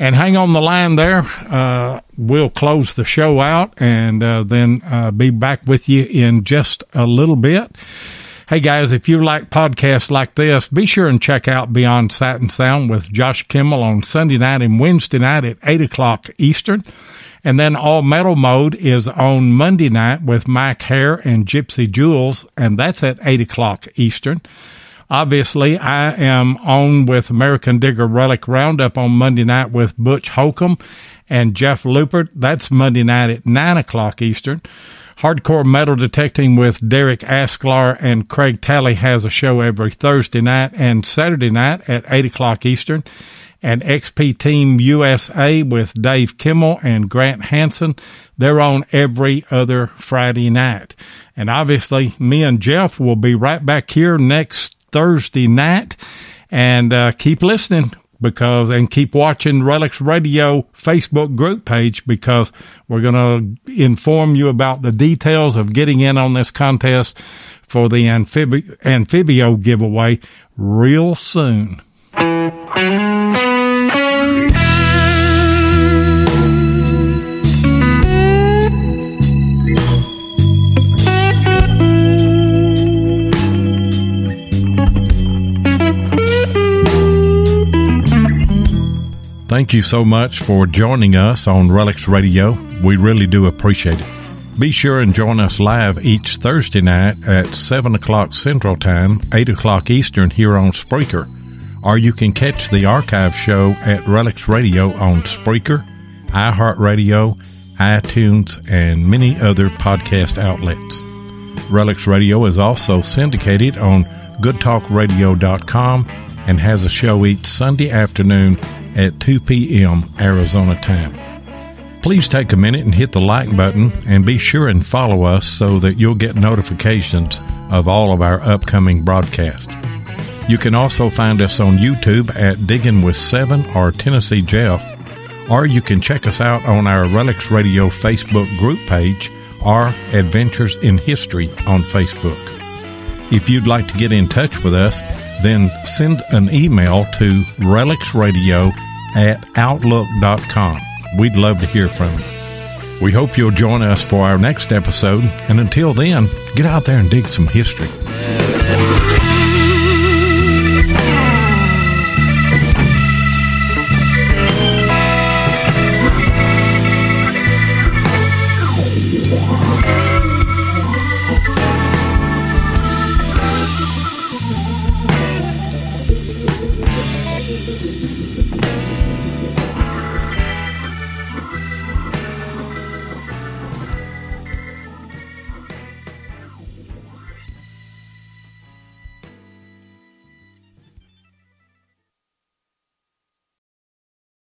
And hang on the line there. Uh, we'll close the show out and uh, then uh, be back with you in just a little bit. Hey guys, if you like podcasts like this, be sure and check out Beyond Sight and Sound with Josh Kimmel on Sunday night and Wednesday night at 8 o'clock Eastern. And then All Metal Mode is on Monday night with Mike Hare and Gypsy Jules, and that's at 8 o'clock Eastern. Obviously, I am on with American Digger Relic Roundup on Monday night with Butch Holcombe and Jeff Lupert. That's Monday night at 9 o'clock Eastern. Hardcore Metal Detecting with Derek Asklar and Craig Talley has a show every Thursday night and Saturday night at 8 o'clock Eastern. And XP Team USA with Dave Kimmel and Grant Hanson, they're on every other Friday night. And obviously, me and Jeff will be right back here next Thursday night. And uh, keep listening because and keep watching Relics Radio Facebook group page because we're going to inform you about the details of getting in on this contest for the Anfibio, Anfibio giveaway real soon. Thank you so much for joining us on Relics Radio. We really do appreciate it. Be sure and join us live each Thursday night at 7 o'clock Central Time, 8 o'clock Eastern here on Spreaker. Or you can catch the archive show at Relics Radio on Spreaker, iHeartRadio, iTunes, and many other podcast outlets. Relics Radio is also syndicated on goodtalkradio.com and has a show each Sunday afternoon at 2 p.m. Arizona time. Please take a minute and hit the like button and be sure and follow us so that you'll get notifications of all of our upcoming broadcasts. You can also find us on YouTube at Digging with Seven or Tennessee Jeff, or you can check us out on our Relics Radio Facebook group page or Adventures in History on Facebook. If you'd like to get in touch with us, then send an email to relicsradio at outlook.com. We'd love to hear from you. We hope you'll join us for our next episode, and until then, get out there and dig some history.